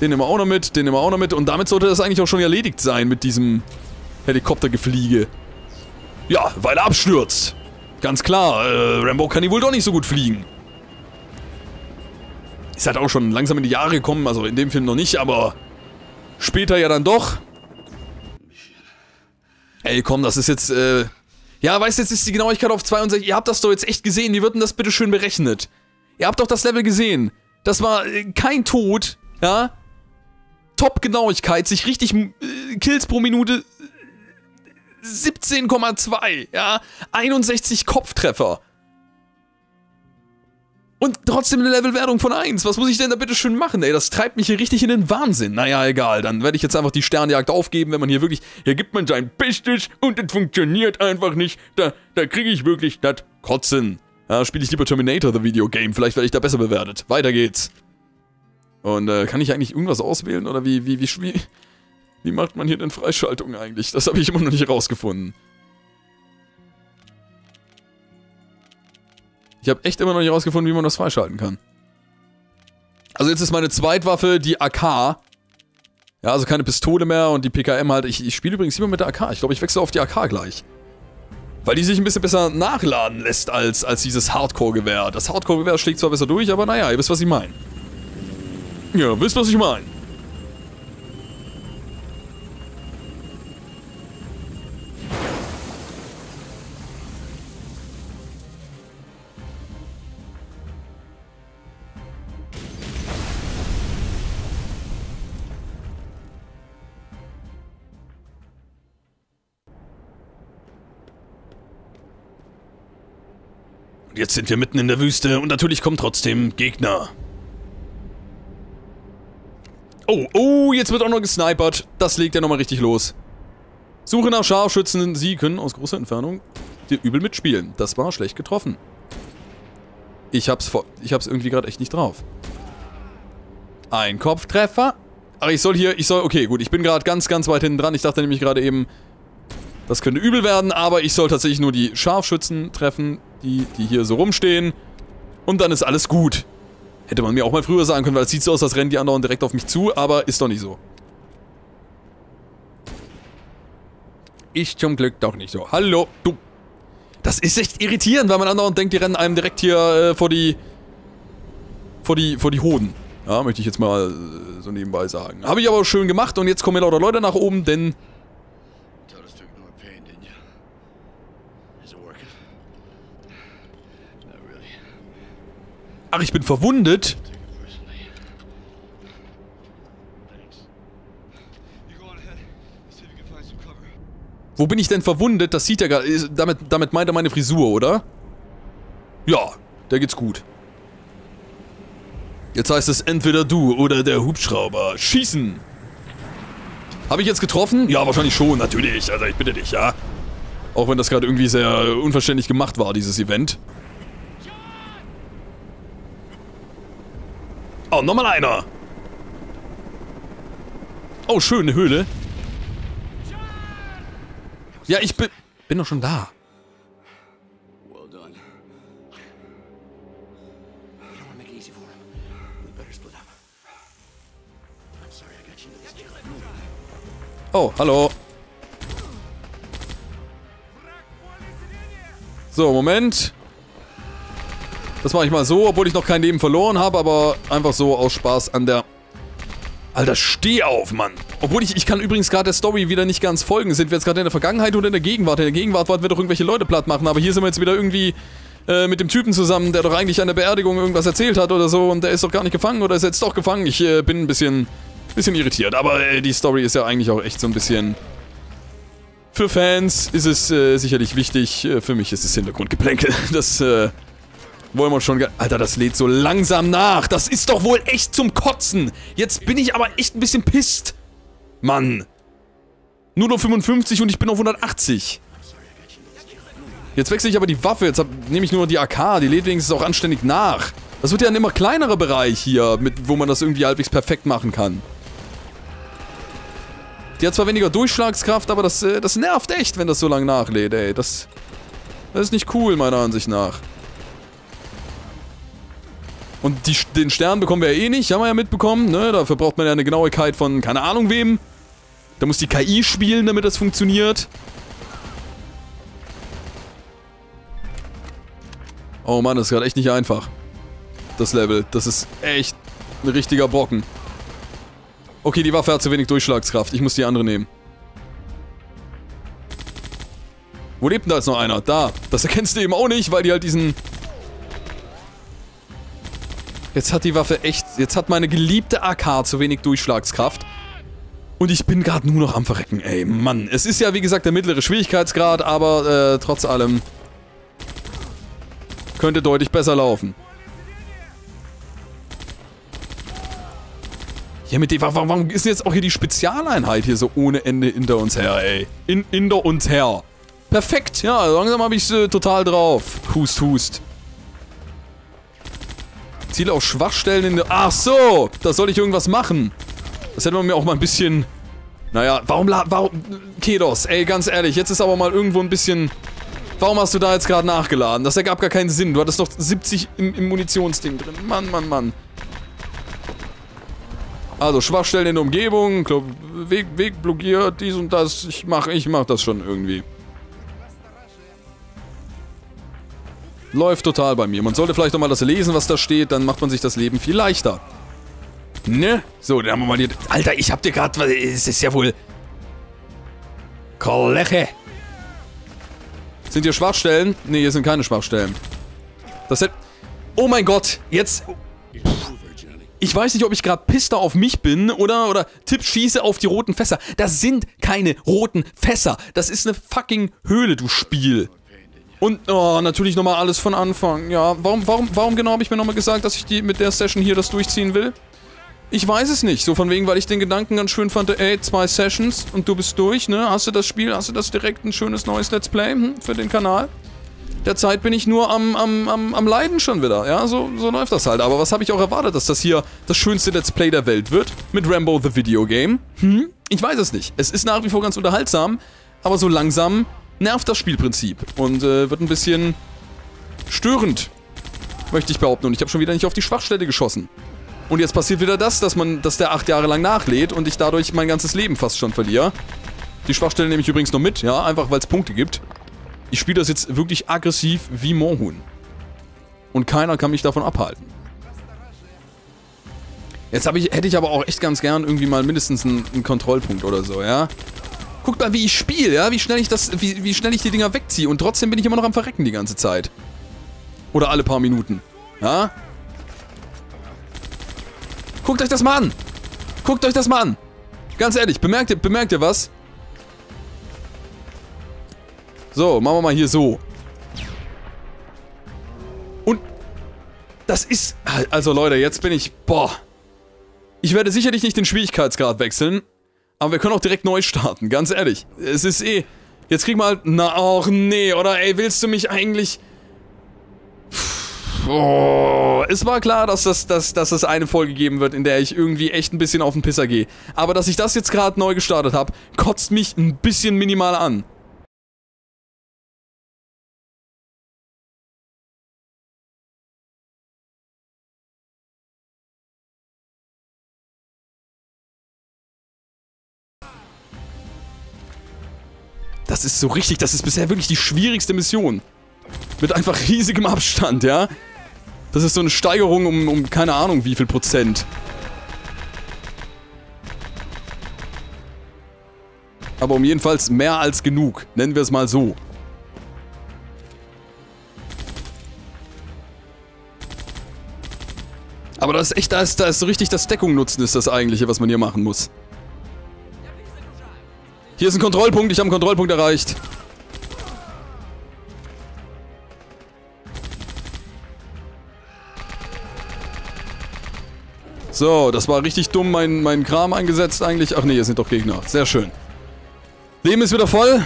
Den nehmen wir auch noch mit, den nehmen wir auch noch mit. Und damit sollte das eigentlich auch schon erledigt sein mit diesem Helikoptergefliege. Ja, weil er abstürzt. Ganz klar, äh, Rambo kann die wohl doch nicht so gut fliegen. Ist halt auch schon langsam in die Jahre gekommen, also in dem Film noch nicht, aber später ja dann doch. Ey, komm, das ist jetzt, äh... Ja, weißt du, jetzt ist die Genauigkeit auf 62. Ihr habt das doch jetzt echt gesehen. Wie wird denn das bitte schön berechnet? Ihr habt doch das Level gesehen. Das war äh, kein Tod, ja? Top-Genauigkeit, sich richtig äh, Kills pro Minute 17,2, ja, 61 Kopftreffer. Und trotzdem eine Levelwertung von 1. Was muss ich denn da bitte schön machen, ey? Das treibt mich hier richtig in den Wahnsinn. Naja, egal. Dann werde ich jetzt einfach die Sternjagd aufgeben, wenn man hier wirklich... Hier gibt man sein Bestes und es funktioniert einfach nicht. Da, da kriege ich wirklich das Kotzen. Ja, spiele ich lieber Terminator, the Video Game. Vielleicht werde ich da besser bewertet. Weiter geht's. Und, äh, kann ich eigentlich irgendwas auswählen? Oder wie, wie, wie, wie, wie macht man hier denn Freischaltung eigentlich? Das habe ich immer noch nicht rausgefunden. Ich habe echt immer noch nicht rausgefunden, wie man das freischalten kann. Also jetzt ist meine Zweitwaffe die AK. Ja, also keine Pistole mehr und die PKM halt. Ich, ich spiele übrigens immer mit der AK. Ich glaube, ich wechsle auf die AK gleich. Weil die sich ein bisschen besser nachladen lässt als, als dieses Hardcore-Gewehr. Das Hardcore-Gewehr schlägt zwar besser durch, aber naja, ihr wisst, was ich meine. Ja, wisst, was ich meine. Sind wir mitten in der Wüste und natürlich kommen trotzdem Gegner. Oh, oh, jetzt wird auch noch gesnipert. Das legt ja nochmal richtig los. Suche nach Scharfschützen. Sie können aus großer Entfernung dir übel mitspielen. Das war schlecht getroffen. Ich hab's, ich hab's irgendwie gerade echt nicht drauf. Ein Kopftreffer. Ach, ich soll hier, ich soll, okay, gut, ich bin gerade ganz, ganz weit hinten dran. Ich dachte nämlich gerade eben, das könnte übel werden, aber ich soll tatsächlich nur die Scharfschützen treffen, die, die hier so rumstehen. Und dann ist alles gut. Hätte man mir auch mal früher sagen können, weil es sieht so aus, als rennen die anderen direkt auf mich zu, aber ist doch nicht so. Ich zum Glück doch nicht so. Hallo, du. Das ist echt irritierend, weil man anderen denkt, die rennen einem direkt hier äh, vor die... Vor die, vor die Hoden. Ja, möchte ich jetzt mal äh, so nebenbei sagen. Habe ich aber schön gemacht und jetzt kommen lauter Leute nach oben, denn... Ach, ich bin verwundet? Wo bin ich denn verwundet? Das sieht er gar... Damit, damit meint er meine Frisur, oder? Ja, der geht's gut. Jetzt heißt es entweder du oder der Hubschrauber. Schießen! Habe ich jetzt getroffen? Ja, wahrscheinlich schon, natürlich. Also ich bitte dich, ja. Auch wenn das gerade irgendwie sehr unverständlich gemacht war, dieses Event. Oh, nochmal einer. Oh, schöne Höhle. Ja, ich bin, bin doch schon da. Oh, hallo. So, Moment. Das mache ich mal so, obwohl ich noch kein Leben verloren habe, aber einfach so aus Spaß an der... Alter, steh auf, Mann. Obwohl ich, ich kann übrigens gerade der Story wieder nicht ganz folgen. Sind wir jetzt gerade in der Vergangenheit oder in der Gegenwart? In der Gegenwart wollten wir doch irgendwelche Leute platt machen, aber hier sind wir jetzt wieder irgendwie äh, mit dem Typen zusammen, der doch eigentlich an der Beerdigung irgendwas erzählt hat oder so und der ist doch gar nicht gefangen oder ist jetzt doch gefangen. Ich äh, bin ein bisschen bisschen irritiert. Aber äh, die Story ist ja eigentlich auch echt so ein bisschen... Für Fans ist es äh, sicherlich wichtig. Äh, für mich ist es Hintergrundgeplänkel. Das äh, wollen wir schon... Alter, das lädt so langsam nach. Das ist doch wohl echt zum Kotzen. Jetzt bin ich aber echt ein bisschen pisst. Mann. Nur noch 55 und ich bin auf 180. Jetzt wechsle ich aber die Waffe. Jetzt nehme ich nur die AK. Die lädt wenigstens auch anständig nach. Das wird ja ein immer kleinerer Bereich hier, mit, wo man das irgendwie halbwegs perfekt machen kann. Die hat zwar weniger Durchschlagskraft, aber das, äh, das nervt echt, wenn das so lange nachlädt, ey. Das, das ist nicht cool, meiner Ansicht nach. Und die, den Stern bekommen wir ja eh nicht, haben wir ja mitbekommen, ne? Dafür braucht man ja eine Genauigkeit von keine Ahnung wem. Da muss die KI spielen, damit das funktioniert. Oh Mann, das ist gerade echt nicht einfach. Das Level. Das ist echt ein richtiger Brocken. Okay, die Waffe hat zu wenig Durchschlagskraft. Ich muss die andere nehmen. Wo lebt denn da jetzt noch einer? Da. Das erkennst du eben auch nicht, weil die halt diesen... Jetzt hat die Waffe echt... Jetzt hat meine geliebte AK zu wenig Durchschlagskraft. Und ich bin gerade nur noch am Verrecken, ey, Mann. Es ist ja, wie gesagt, der mittlere Schwierigkeitsgrad, aber äh, trotz allem... Könnte deutlich besser laufen. Ja, mit dem, warum, warum ist jetzt auch hier die Spezialeinheit hier so ohne Ende hinter uns her, ey? In, hinter uns her. Perfekt, ja, langsam habe ich äh, total drauf. Hust, hust. Ziele auf Schwachstellen in der... Ach so, da soll ich irgendwas machen. Das hätte man mir auch mal ein bisschen... Naja, warum... Warum... Kedos, ey, ganz ehrlich, jetzt ist aber mal irgendwo ein bisschen... Warum hast du da jetzt gerade nachgeladen? Das ergab gar keinen Sinn. Du hattest doch 70 im, im Munitionsding drin. Mann, Mann, Mann. Also Schwachstellen in der Umgebung, Weg, Weg blockiert, dies und das. Ich mach, ich mach das schon irgendwie. Läuft total bei mir. Man sollte vielleicht noch mal das lesen, was da steht, dann macht man sich das Leben viel leichter. Ne? So, dann haben wir mal die... Alter, ich hab dir gerade... Es ist ja wohl... Koleche. Sind hier Schwachstellen? Ne, hier sind keine Schwachstellen. Das hätte... Oh mein Gott, jetzt... Ich weiß nicht, ob ich gerade pisster auf mich bin oder, oder Tipp schieße auf die roten Fässer. Das sind keine roten Fässer. Das ist eine fucking Höhle, du Spiel. Und, oh, natürlich nochmal alles von Anfang. Ja, warum, warum, warum genau habe ich mir nochmal gesagt, dass ich die mit der Session hier das durchziehen will? Ich weiß es nicht. So von wegen, weil ich den Gedanken ganz schön fand, ey, zwei Sessions und du bist durch, ne? Hast du das Spiel, hast du das direkt ein schönes neues Let's Play hm, für den Kanal? Derzeit bin ich nur am, am, am, am Leiden schon wieder. Ja, so, so läuft das halt. Aber was habe ich auch erwartet, dass das hier das schönste Let's Play der Welt wird? Mit Rambo the Video Game? Hm? Ich weiß es nicht. Es ist nach wie vor ganz unterhaltsam, aber so langsam nervt das Spielprinzip und äh, wird ein bisschen störend, möchte ich behaupten. Und ich habe schon wieder nicht auf die Schwachstelle geschossen. Und jetzt passiert wieder das, dass man, dass der acht Jahre lang nachlädt und ich dadurch mein ganzes Leben fast schon verliere. Die Schwachstelle nehme ich übrigens noch mit, ja, einfach weil es Punkte gibt. Ich spiele das jetzt wirklich aggressiv wie Moorhuhn. Und keiner kann mich davon abhalten. Jetzt ich, hätte ich aber auch echt ganz gern irgendwie mal mindestens einen, einen Kontrollpunkt oder so, ja. Guckt mal, wie ich spiele, ja, wie schnell ich das, wie, wie schnell ich die Dinger wegziehe und trotzdem bin ich immer noch am Verrecken die ganze Zeit. Oder alle paar Minuten, ja. Guckt euch das mal an. Guckt euch das mal an. Ganz ehrlich, bemerkt ihr, bemerkt ihr was? So, machen wir mal hier so. Und das ist... Also Leute, jetzt bin ich... Boah. Ich werde sicherlich nicht den Schwierigkeitsgrad wechseln. Aber wir können auch direkt neu starten, ganz ehrlich. Es ist eh... Jetzt krieg mal... Na, auch nee, oder ey, willst du mich eigentlich... Oh, es war klar, dass das, dass, dass es eine Folge geben wird, in der ich irgendwie echt ein bisschen auf den Pisser gehe. Aber dass ich das jetzt gerade neu gestartet habe, kotzt mich ein bisschen minimal an. Das ist so richtig, das ist bisher wirklich die schwierigste Mission. Mit einfach riesigem Abstand, ja? Das ist so eine Steigerung um, um keine Ahnung wie viel Prozent. Aber um jedenfalls mehr als genug. Nennen wir es mal so. Aber das ist echt, da ist, da ist so richtig das Deckung nutzen, ist das eigentliche, was man hier machen muss. Hier ist ein Kontrollpunkt, ich habe einen Kontrollpunkt erreicht. So, das war richtig dumm, mein, mein Kram eingesetzt eigentlich. Ach nee, hier sind doch Gegner. Sehr schön. Leben ist wieder voll.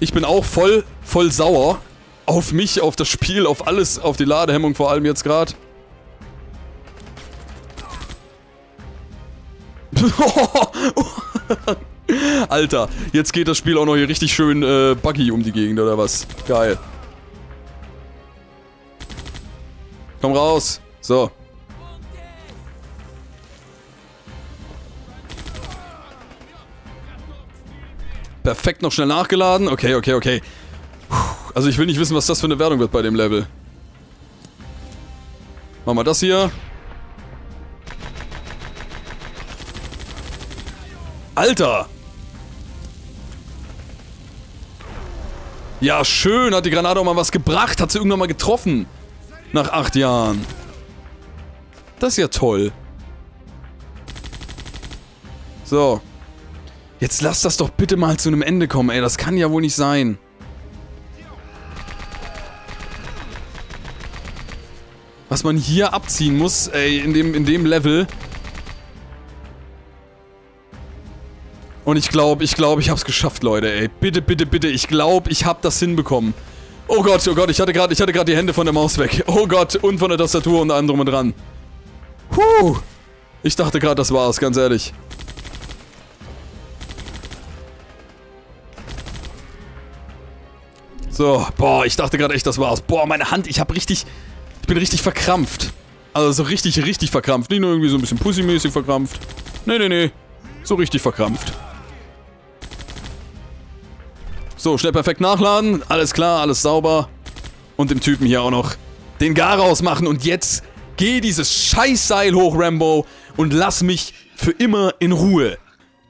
Ich bin auch voll, voll sauer. Auf mich, auf das Spiel, auf alles, auf die Ladehemmung vor allem jetzt gerade. Alter, jetzt geht das Spiel auch noch hier richtig schön äh, buggy um die Gegend, oder was? Geil. Komm raus. So. Perfekt, noch schnell nachgeladen. Okay, okay, okay. Also ich will nicht wissen, was das für eine Wertung wird bei dem Level. Machen wir das hier. Alter! Ja, schön. Hat die Granate auch mal was gebracht. Hat sie irgendwann mal getroffen. Nach acht Jahren. Das ist ja toll. So. Jetzt lass das doch bitte mal zu einem Ende kommen, ey. Das kann ja wohl nicht sein. Was man hier abziehen muss, ey, in dem, in dem Level. Und ich glaube, ich glaube, ich habe es geschafft, Leute, ey. Bitte, bitte, bitte. Ich glaube, ich habe das hinbekommen. Oh Gott, oh Gott, ich hatte gerade, ich hatte gerade die Hände von der Maus weg. Oh Gott, und von der Tastatur und allem drum und dran. Puh. Ich dachte gerade, das war's, ganz ehrlich. So, boah, ich dachte gerade echt, das war's. Boah, meine Hand, ich hab richtig, ich bin richtig verkrampft. Also so richtig, richtig verkrampft. Nicht nur irgendwie so ein bisschen pussymäßig verkrampft. Nee, nee, nee. So richtig verkrampft. So, schnell perfekt nachladen. Alles klar, alles sauber. Und dem Typen hier auch noch den Garaus machen. Und jetzt geh dieses Scheißseil hoch, Rambo. Und lass mich für immer in Ruhe.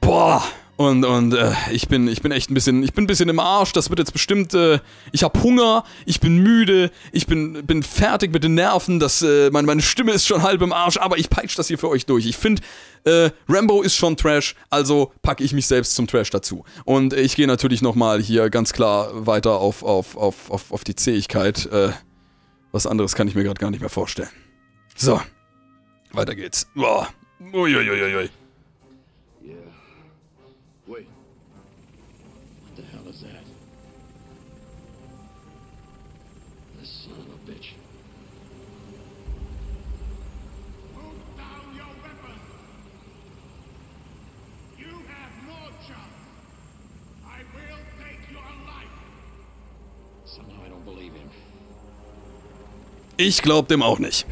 Boah. Und, und äh, ich, bin, ich bin echt ein bisschen, ich bin ein bisschen im Arsch. Das wird jetzt bestimmt, äh, ich habe Hunger, ich bin müde, ich bin, bin fertig mit den Nerven. Das, äh, meine, meine Stimme ist schon halb im Arsch, aber ich peitsche das hier für euch durch. Ich finde, äh, Rambo ist schon Trash, also packe ich mich selbst zum Trash dazu. Und ich gehe natürlich nochmal hier ganz klar weiter auf, auf, auf, auf, auf die Zähigkeit. Äh, was anderes kann ich mir gerade gar nicht mehr vorstellen. So, weiter geht's. Boah. Uiuiuiui. Ich glaub dem auch nicht.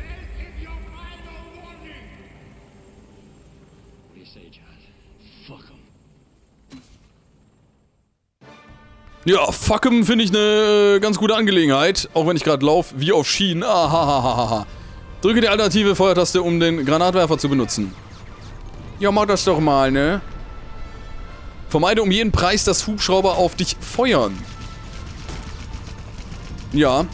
Ja, fuck'em finde ich eine ganz gute Angelegenheit. Auch wenn ich gerade laufe wie auf Schienen. Ahahaha. Drücke die alternative Feuertaste, um den Granatwerfer zu benutzen. Ja, mach das doch mal, ne? Vermeide um jeden Preis, dass Hubschrauber auf dich feuern. Ja.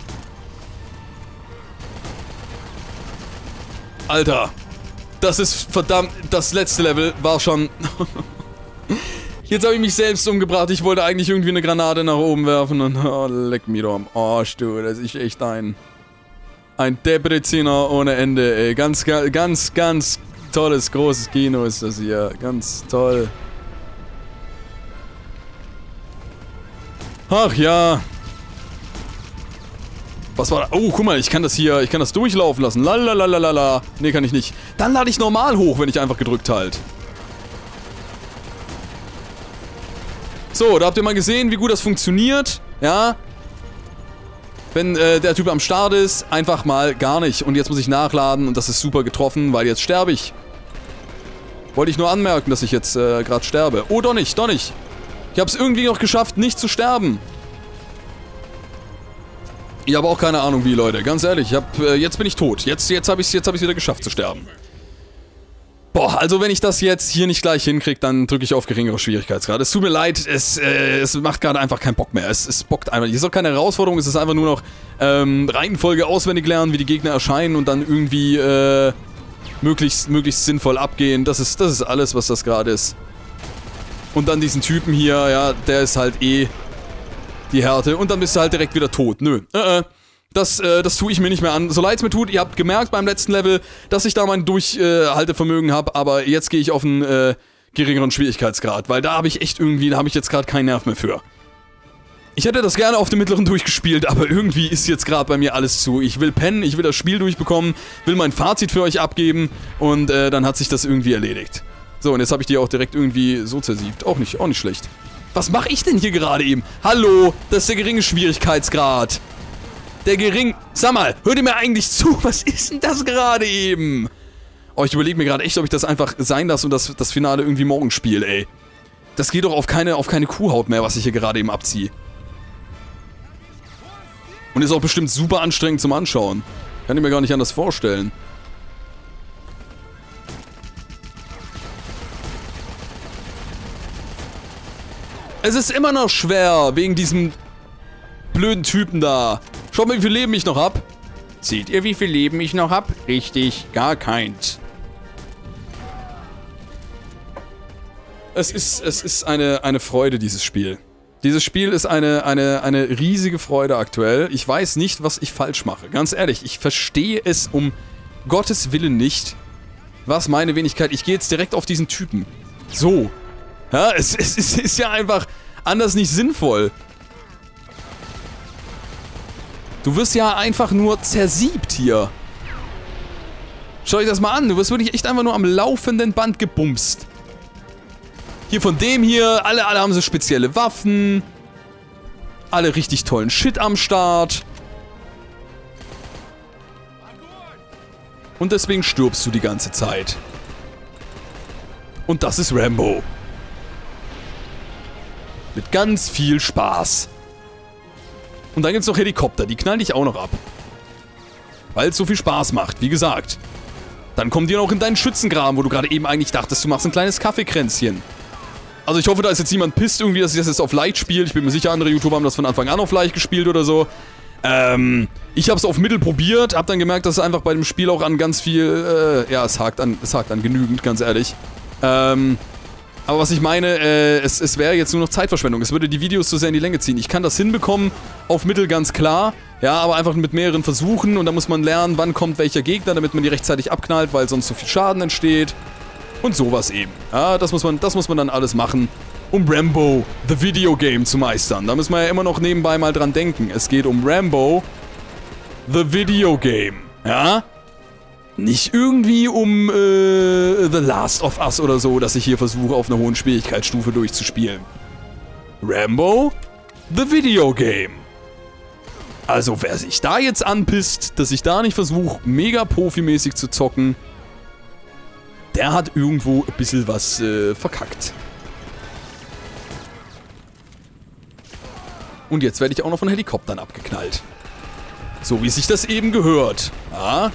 Alter. Das ist verdammt... Das letzte Level war schon... Jetzt habe ich mich selbst umgebracht. Ich wollte eigentlich irgendwie eine Granate nach oben werfen und oh, leck mich doch am Arsch, du. Das ist echt ein ein Depreziner ohne Ende, ey. Ganz, ga- ganz, ganz tolles, großes Kino ist das hier. Ganz toll. Ach ja. Was war da? Oh, guck mal, ich kann das hier, ich kann das durchlaufen lassen. Lalalala. Nee, kann ich nicht. Dann lade ich normal hoch, wenn ich einfach gedrückt halt. So, da habt ihr mal gesehen, wie gut das funktioniert. Ja. Wenn äh, der Typ am Start ist, einfach mal gar nicht. Und jetzt muss ich nachladen und das ist super getroffen, weil jetzt sterbe ich. Wollte ich nur anmerken, dass ich jetzt äh, gerade sterbe. Oh, doch nicht, doch nicht. Ich habe es irgendwie noch geschafft, nicht zu sterben. Ich habe auch keine Ahnung wie, Leute. Ganz ehrlich, ich hab, äh, jetzt bin ich tot. Jetzt, jetzt habe ich es hab wieder geschafft zu sterben. Boah, also wenn ich das jetzt hier nicht gleich hinkriege, dann drücke ich auf geringere Schwierigkeitsgrad. Es tut mir leid, es, äh, es macht gerade einfach keinen Bock mehr. Es, es bockt einfach. Hier ist auch keine Herausforderung, es ist einfach nur noch ähm, Reihenfolge auswendig lernen, wie die Gegner erscheinen und dann irgendwie äh, möglichst, möglichst sinnvoll abgehen. Das ist, das ist alles, was das gerade ist. Und dann diesen Typen hier, ja, der ist halt eh die Härte. Und dann bist du halt direkt wieder tot. Nö. Äh, äh. Das, äh, das tue ich mir nicht mehr an. So leid es mir tut, ihr habt gemerkt beim letzten Level, dass ich da mein Durchhaltevermögen habe, aber jetzt gehe ich auf einen äh, geringeren Schwierigkeitsgrad, weil da habe ich echt irgendwie, da habe ich jetzt gerade keinen Nerv mehr für. Ich hätte das gerne auf dem mittleren durchgespielt, aber irgendwie ist jetzt gerade bei mir alles zu. Ich will pennen, ich will das Spiel durchbekommen, will mein Fazit für euch abgeben und äh, dann hat sich das irgendwie erledigt. So, und jetzt habe ich die auch direkt irgendwie so zersiebt. Auch nicht, auch nicht schlecht. Was mache ich denn hier gerade eben? Hallo, das ist der geringe Schwierigkeitsgrad. Der gering... Sag mal, hört ihr mir eigentlich zu? Was ist denn das gerade eben? Oh, ich überlege mir gerade echt, ob ich das einfach sein lasse und das, das Finale irgendwie morgen spiele, ey. Das geht doch auf keine, auf keine Kuhhaut mehr, was ich hier gerade eben abziehe. Und ist auch bestimmt super anstrengend zum Anschauen. Kann ich mir gar nicht anders vorstellen. Es ist immer noch schwer, wegen diesem blöden Typen da. Schaut mal, wie viel Leben ich noch hab. Seht ihr, wie viel Leben ich noch hab? Richtig, gar keins. Es ist, es ist eine, eine Freude, dieses Spiel. Dieses Spiel ist eine, eine, eine riesige Freude aktuell. Ich weiß nicht, was ich falsch mache. Ganz ehrlich, ich verstehe es um Gottes Willen nicht. Was meine Wenigkeit? Ich gehe jetzt direkt auf diesen Typen. So. Ja, es, es, es ist ja einfach anders nicht sinnvoll. Du wirst ja einfach nur zersiebt hier. Schau dir das mal an. Du wirst wirklich echt einfach nur am laufenden Band gebumst. Hier von dem hier. Alle, alle haben so spezielle Waffen. Alle richtig tollen Shit am Start. Und deswegen stirbst du die ganze Zeit. Und das ist Rambo. Mit ganz viel Spaß. Und dann gibt's noch Helikopter, die knallen dich auch noch ab. Weil es so viel Spaß macht, wie gesagt. Dann kommen die noch in deinen Schützengraben, wo du gerade eben eigentlich dachtest, du machst ein kleines Kaffeekränzchen. Also ich hoffe, da ist jetzt niemand pisst irgendwie, dass ich das jetzt auf Leicht spiele. Ich bin mir sicher, andere YouTuber haben das von Anfang an auf Leicht gespielt oder so. Ähm, ich habe es auf Mittel probiert, habe dann gemerkt, dass es einfach bei dem Spiel auch an ganz viel, äh, ja, es hakt an, es hakt an genügend, ganz ehrlich. Ähm, aber was ich meine, äh, es, es wäre jetzt nur noch Zeitverschwendung. Es würde die Videos zu sehr in die Länge ziehen. Ich kann das hinbekommen, auf Mittel ganz klar. Ja, aber einfach mit mehreren Versuchen und da muss man lernen, wann kommt welcher Gegner, damit man die rechtzeitig abknallt, weil sonst so viel Schaden entsteht. Und sowas eben. Ja, das muss man, das muss man dann alles machen, um Rambo, the Video Game, zu meistern. Da müssen wir ja immer noch nebenbei mal dran denken. Es geht um Rambo, the Video Game. Ja? Nicht irgendwie um äh, The Last of Us oder so, dass ich hier versuche, auf einer hohen Schwierigkeitsstufe durchzuspielen. Rambo, the Video Game. Also wer sich da jetzt anpisst, dass ich da nicht versuche, mega profimäßig zu zocken, der hat irgendwo ein bisschen was äh, verkackt. Und jetzt werde ich auch noch von Helikoptern abgeknallt. So wie sich das eben gehört. Ja?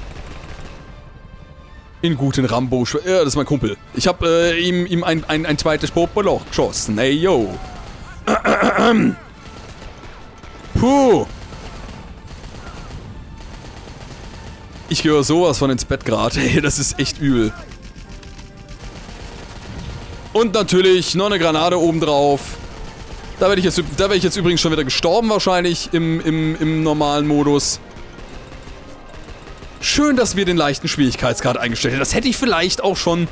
In guten Rambo... ja, das ist mein Kumpel. Ich habe äh, ihm, ihm ein, ein, ein zweites Popoloch geschossen. Hey, yo. Puh. Ich gehöre sowas von ins Bett gerade. Ey, das ist echt übel. Und natürlich noch eine Granate obendrauf. Da werde ich, jetzt, ich jetzt übrigens schon wieder gestorben wahrscheinlich im, im, im normalen Modus. Schön, dass wir den leichten Schwierigkeitsgrad eingestellt haben. Das hätte ich vielleicht auch schon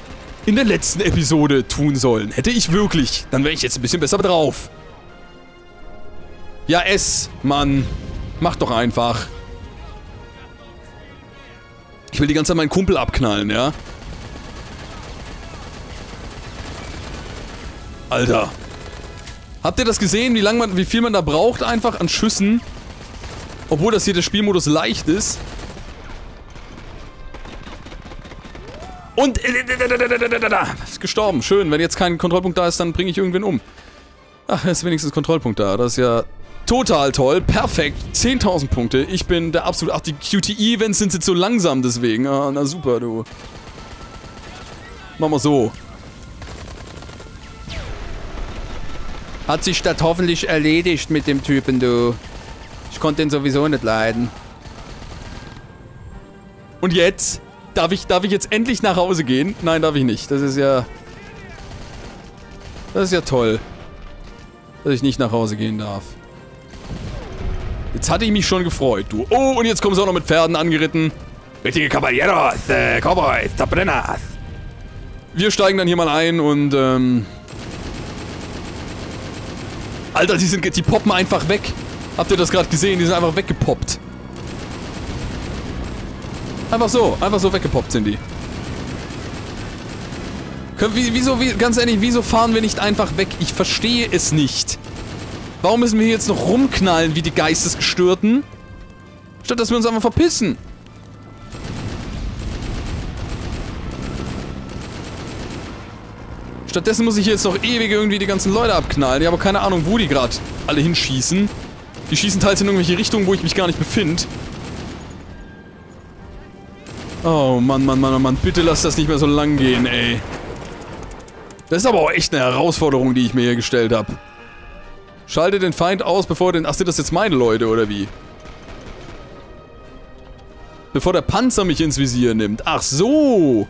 in der letzten Episode tun sollen. Hätte ich wirklich. Dann wäre ich jetzt ein bisschen besser drauf. Ja, S, Mann. Mach doch einfach. Ich will die ganze Zeit meinen Kumpel abknallen, ja? Alter. Habt ihr das gesehen, wie, lang man, wie viel man da braucht einfach an Schüssen? Obwohl das hier der Spielmodus leicht ist. Und... Ist gestorben. Schön. Wenn jetzt kein Kontrollpunkt da ist, dann bringe ich irgendwen um. Ach, ist wenigstens Kontrollpunkt da. Das ist ja total toll. Perfekt. 10.000 Punkte. Ich bin der absolute... Ach, die QTE-Events sind jetzt so langsam deswegen. Ah, na super, du. Machen wir so. Hat sich das hoffentlich erledigt mit dem Typen, du. Ich konnte den sowieso nicht leiden. Und jetzt? Darf ich, darf ich jetzt endlich nach Hause gehen? Nein, darf ich nicht. Das ist ja... Das ist ja toll. Dass ich nicht nach Hause gehen darf. Jetzt hatte ich mich schon gefreut, du. Oh, und jetzt kommen sie auch noch mit Pferden angeritten. Richtige Caballeros, äh, Cowboys, Tabrenas. Wir steigen dann hier mal ein und, ähm... Alter, die sind, die poppen einfach weg. Habt ihr das gerade gesehen? Die sind einfach weggepoppt. Einfach so, einfach so weggepoppt sind die. Wie, wieso, wie, ganz ehrlich, wieso fahren wir nicht einfach weg? Ich verstehe es nicht. Warum müssen wir hier jetzt noch rumknallen wie die Geistesgestörten? Statt dass wir uns einfach verpissen. Stattdessen muss ich jetzt noch ewig irgendwie die ganzen Leute abknallen. Ich habe keine Ahnung, wo die gerade alle hinschießen. Die schießen teils in irgendwelche Richtungen, wo ich mich gar nicht befinde. Oh Mann, Mann, Mann, Mann. Bitte lass das nicht mehr so lang gehen, ey. Das ist aber auch echt eine Herausforderung, die ich mir hier gestellt habe. Schalte den Feind aus, bevor den... Ach, sind das jetzt meine Leute, oder wie? Bevor der Panzer mich ins Visier nimmt. Ach so.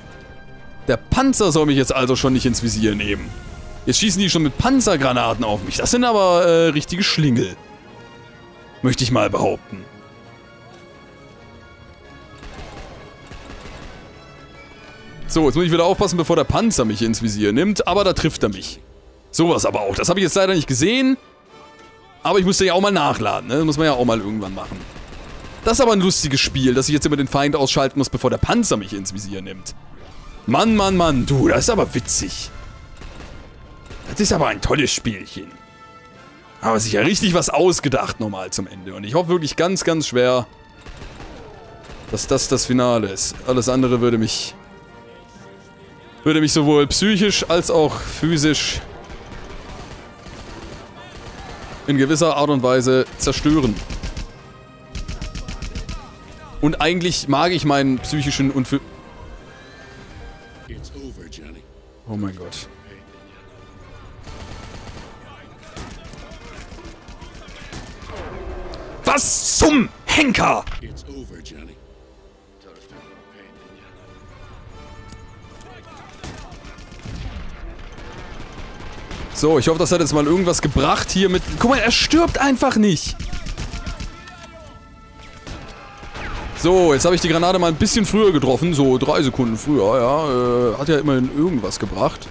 Der Panzer soll mich jetzt also schon nicht ins Visier nehmen. Jetzt schießen die schon mit Panzergranaten auf mich. Das sind aber äh, richtige Schlingel. Möchte ich mal behaupten. So, jetzt muss ich wieder aufpassen, bevor der Panzer mich ins Visier nimmt. Aber da trifft er mich. Sowas aber auch. Das habe ich jetzt leider nicht gesehen. Aber ich musste ja auch mal nachladen. Ne? Das muss man ja auch mal irgendwann machen. Das ist aber ein lustiges Spiel, dass ich jetzt immer den Feind ausschalten muss, bevor der Panzer mich ins Visier nimmt. Mann, Mann, Mann, du, das ist aber witzig. Das ist aber ein tolles Spielchen. Aber sich ja richtig was ausgedacht nochmal zum Ende. Und ich hoffe wirklich ganz, ganz schwer, dass das das Finale ist. Alles andere würde mich... Würde mich sowohl psychisch als auch physisch in gewisser Art und Weise zerstören. Und eigentlich mag ich meinen psychischen und... Oh mein Gott. Was zum Henker? It's over, So, ich hoffe, das hat jetzt mal irgendwas gebracht hier mit... Guck mal, er stirbt einfach nicht. So, jetzt habe ich die Granate mal ein bisschen früher getroffen. So, drei Sekunden früher, ja. Äh, hat ja immerhin irgendwas gebracht.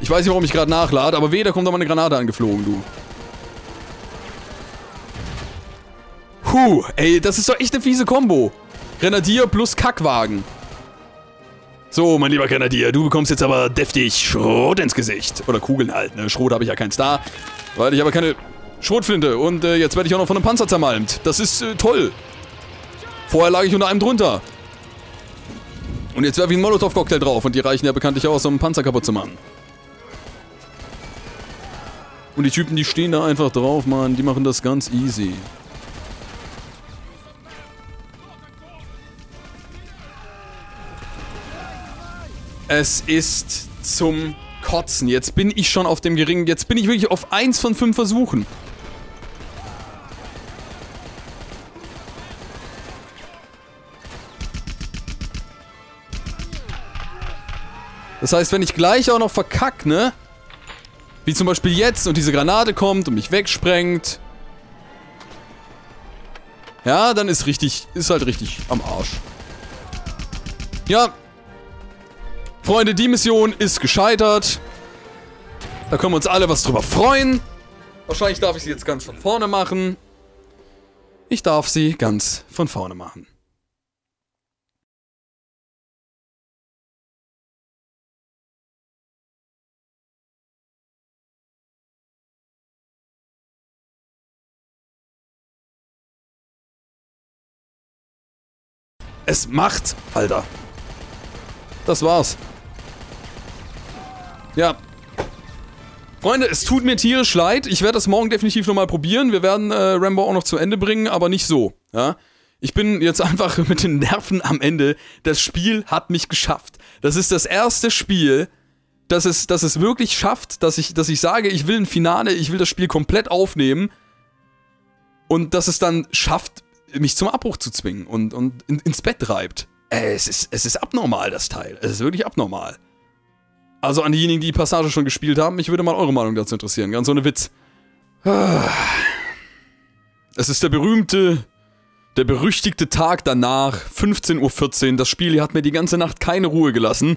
Ich weiß nicht, warum ich gerade nachlade, aber weh, da kommt doch mal eine Granate angeflogen, du. Puh, ey, das ist doch echt eine fiese Kombo. Grenadier plus Kackwagen. So, mein lieber Grenadier, du bekommst jetzt aber deftig Schrot ins Gesicht. Oder Kugeln halt, ne? Schrot habe ich ja keins da. Weil ich aber keine Schrotflinte. Und äh, jetzt werde ich auch noch von einem Panzer zermalmt. Das ist äh, toll. Vorher lag ich unter einem drunter. Und jetzt werfe ich einen Molotow-Cocktail drauf. Und die reichen ja bekanntlich aus, um einen Panzer kaputt zu machen. Und die Typen, die stehen da einfach drauf, Mann. Die machen das ganz easy. Es ist zum Kotzen. Jetzt bin ich schon auf dem geringen... Jetzt bin ich wirklich auf eins von fünf Versuchen. Das heißt, wenn ich gleich auch noch verkack, ne? Wie zum Beispiel jetzt und diese Granate kommt und mich wegsprengt. Ja, dann ist richtig, ist halt richtig am Arsch. Ja. Freunde, die Mission ist gescheitert. Da können wir uns alle was drüber freuen. Wahrscheinlich darf ich sie jetzt ganz von vorne machen. Ich darf sie ganz von vorne machen. Es macht, Alter. Das war's. Ja. Freunde, es tut mir tierisch leid. Ich werde das morgen definitiv nochmal probieren. Wir werden äh, Rambo auch noch zu Ende bringen, aber nicht so. Ja. Ich bin jetzt einfach mit den Nerven am Ende. Das Spiel hat mich geschafft. Das ist das erste Spiel, das es, das es wirklich schafft, dass ich, dass ich sage, ich will ein Finale, ich will das Spiel komplett aufnehmen. Und dass es dann schafft, mich zum Abbruch zu zwingen und, und in, ins Bett treibt. Es ist, es ist abnormal, das Teil. Es ist wirklich abnormal. Also an diejenigen, die die Passage schon gespielt haben, mich würde mal eure Meinung dazu interessieren. Ganz ohne Witz. Ah. Es ist der berühmte, der berüchtigte Tag danach, 15.14 Uhr. Das Spiel hat mir die ganze Nacht keine Ruhe gelassen.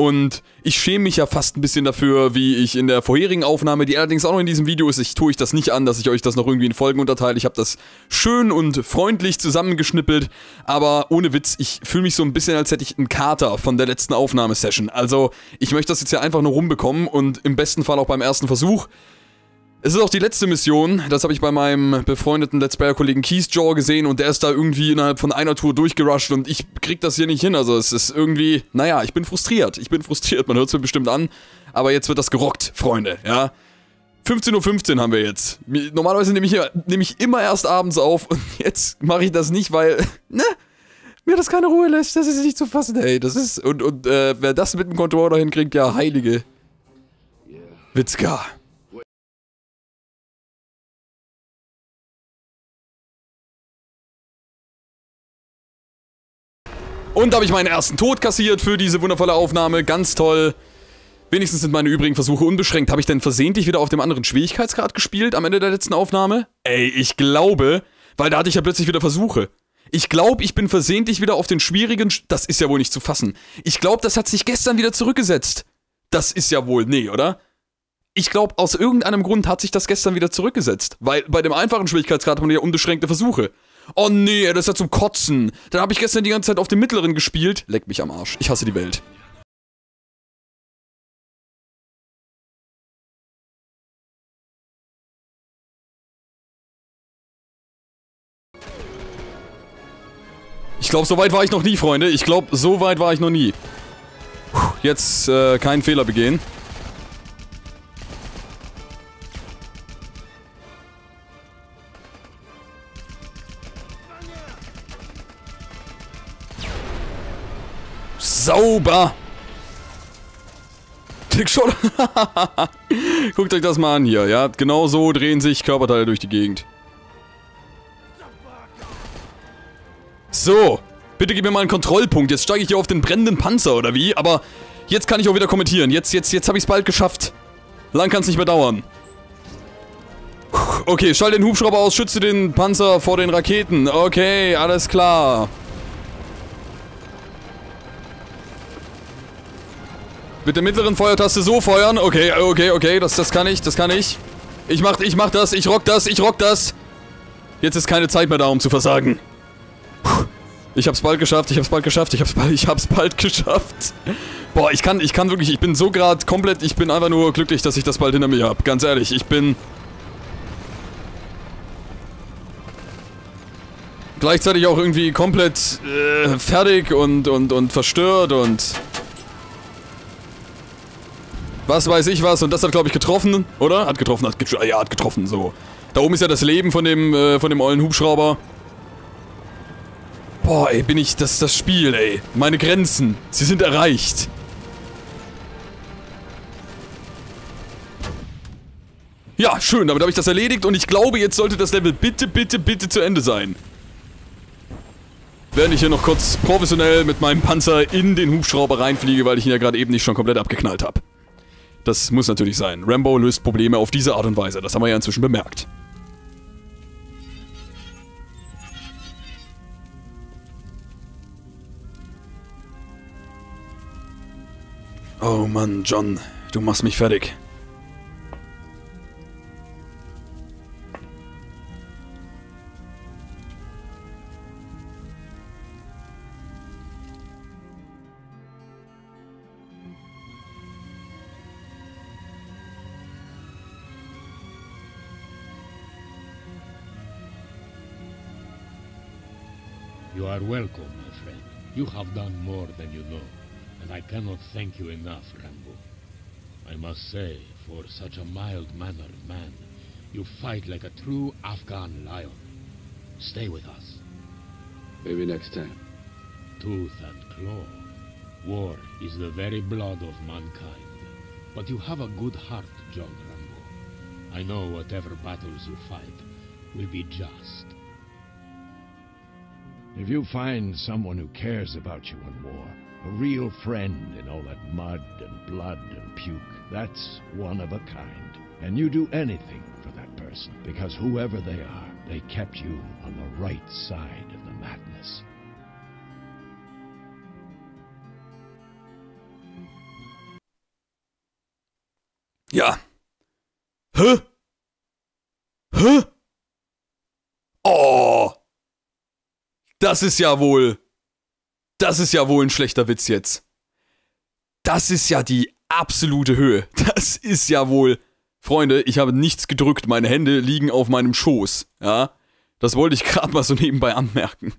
Und ich schäme mich ja fast ein bisschen dafür, wie ich in der vorherigen Aufnahme, die allerdings auch noch in diesem Video ist, ich tue ich das nicht an, dass ich euch das noch irgendwie in Folgen unterteile. Ich habe das schön und freundlich zusammengeschnippelt, aber ohne Witz, ich fühle mich so ein bisschen, als hätte ich einen Kater von der letzten Aufnahmesession. Also, ich möchte das jetzt ja einfach nur rumbekommen und im besten Fall auch beim ersten Versuch. Es ist auch die letzte Mission, das habe ich bei meinem befreundeten Let's Player-Kollegen Keysjaw gesehen und der ist da irgendwie innerhalb von einer Tour durchgerusht und ich krieg das hier nicht hin. Also es ist irgendwie, naja, ich bin frustriert. Ich bin frustriert, man hört es mir bestimmt an. Aber jetzt wird das gerockt, Freunde, ja. 15.15 Uhr haben wir jetzt. Normalerweise nehme ich, nehm ich immer erst abends auf und jetzt mache ich das nicht, weil, ne? Mir das keine Ruhe lässt, das ist nicht zu fassen, ey. Das ist, und, und äh, wer das mit dem Controller hinkriegt, ja, heilige Witzka. Und habe ich meinen ersten Tod kassiert für diese wundervolle Aufnahme. Ganz toll. Wenigstens sind meine übrigen Versuche unbeschränkt. Habe ich denn versehentlich wieder auf dem anderen Schwierigkeitsgrad gespielt am Ende der letzten Aufnahme? Ey, ich glaube, weil da hatte ich ja plötzlich wieder Versuche. Ich glaube, ich bin versehentlich wieder auf den schwierigen... Sch das ist ja wohl nicht zu fassen. Ich glaube, das hat sich gestern wieder zurückgesetzt. Das ist ja wohl... Nee, oder? Ich glaube, aus irgendeinem Grund hat sich das gestern wieder zurückgesetzt. Weil bei dem einfachen Schwierigkeitsgrad haben wir ja unbeschränkte Versuche. Oh nee, das ist ja zum Kotzen. Dann habe ich gestern die ganze Zeit auf dem mittleren gespielt. Leck mich am Arsch. Ich hasse die Welt. Ich glaube, so weit war ich noch nie, Freunde. Ich glaube, so weit war ich noch nie. Jetzt äh, keinen Fehler begehen. Sauber. Trickshot. Guckt euch das mal an hier, ja. Genau so drehen sich Körperteile durch die Gegend. So. Bitte gib mir mal einen Kontrollpunkt. Jetzt steige ich hier auf den brennenden Panzer, oder wie? Aber jetzt kann ich auch wieder kommentieren. Jetzt, jetzt, jetzt habe ich es bald geschafft. Lang kann es nicht mehr dauern. Okay, schalte den Hubschrauber aus, schütze den Panzer vor den Raketen. Okay, alles klar. Mit der mittleren Feuertaste so feuern. Okay, okay, okay, das, das kann ich, das kann ich. Ich mach, ich mach das, ich rock das, ich rock das. Jetzt ist keine Zeit mehr da, um zu versagen. Ich hab's bald geschafft, ich hab's bald geschafft, ich hab's bald, ich hab's bald geschafft. Boah, ich kann, ich kann wirklich, ich bin so gerade komplett, ich bin einfach nur glücklich, dass ich das bald hinter mir hab. Ganz ehrlich, ich bin... Gleichzeitig auch irgendwie komplett äh, fertig und, und, und verstört und... Was weiß ich was und das hat glaube ich getroffen, oder? Hat getroffen, hat getroffen, ja, hat getroffen, so. Da oben ist ja das Leben von dem, äh, von dem ollen Hubschrauber. Boah, ey, bin ich, das, das Spiel, ey. Meine Grenzen, sie sind erreicht. Ja, schön, damit habe ich das erledigt und ich glaube, jetzt sollte das Level bitte, bitte, bitte zu Ende sein. Während ich hier noch kurz professionell mit meinem Panzer in den Hubschrauber reinfliege, weil ich ihn ja gerade eben nicht schon komplett abgeknallt habe. Das muss natürlich sein. Rambo löst Probleme auf diese Art und Weise, das haben wir ja inzwischen bemerkt. Oh Mann, John, du machst mich fertig. Are welcome, my friend. You have done more than you know, and I cannot thank you enough, Rambo. I must say, for such a mild-mannered man, you fight like a true Afghan lion. Stay with us. Maybe next time. Tooth and claw. War is the very blood of mankind. But you have a good heart, John Rambo. I know whatever battles you fight will be just. If you find someone who cares about you in war, a real friend in all that mud and blood and puke, that's one of a kind. And you do anything for that person, because whoever they are, they kept you on the right side of the madness. Ja. Hä? Hä? Oh. Das ist ja wohl. Das ist ja wohl ein schlechter Witz jetzt. Das ist ja die absolute Höhe. Das ist ja wohl. Freunde, ich habe nichts gedrückt. Meine Hände liegen auf meinem Schoß. Ja. Das wollte ich gerade mal so nebenbei anmerken.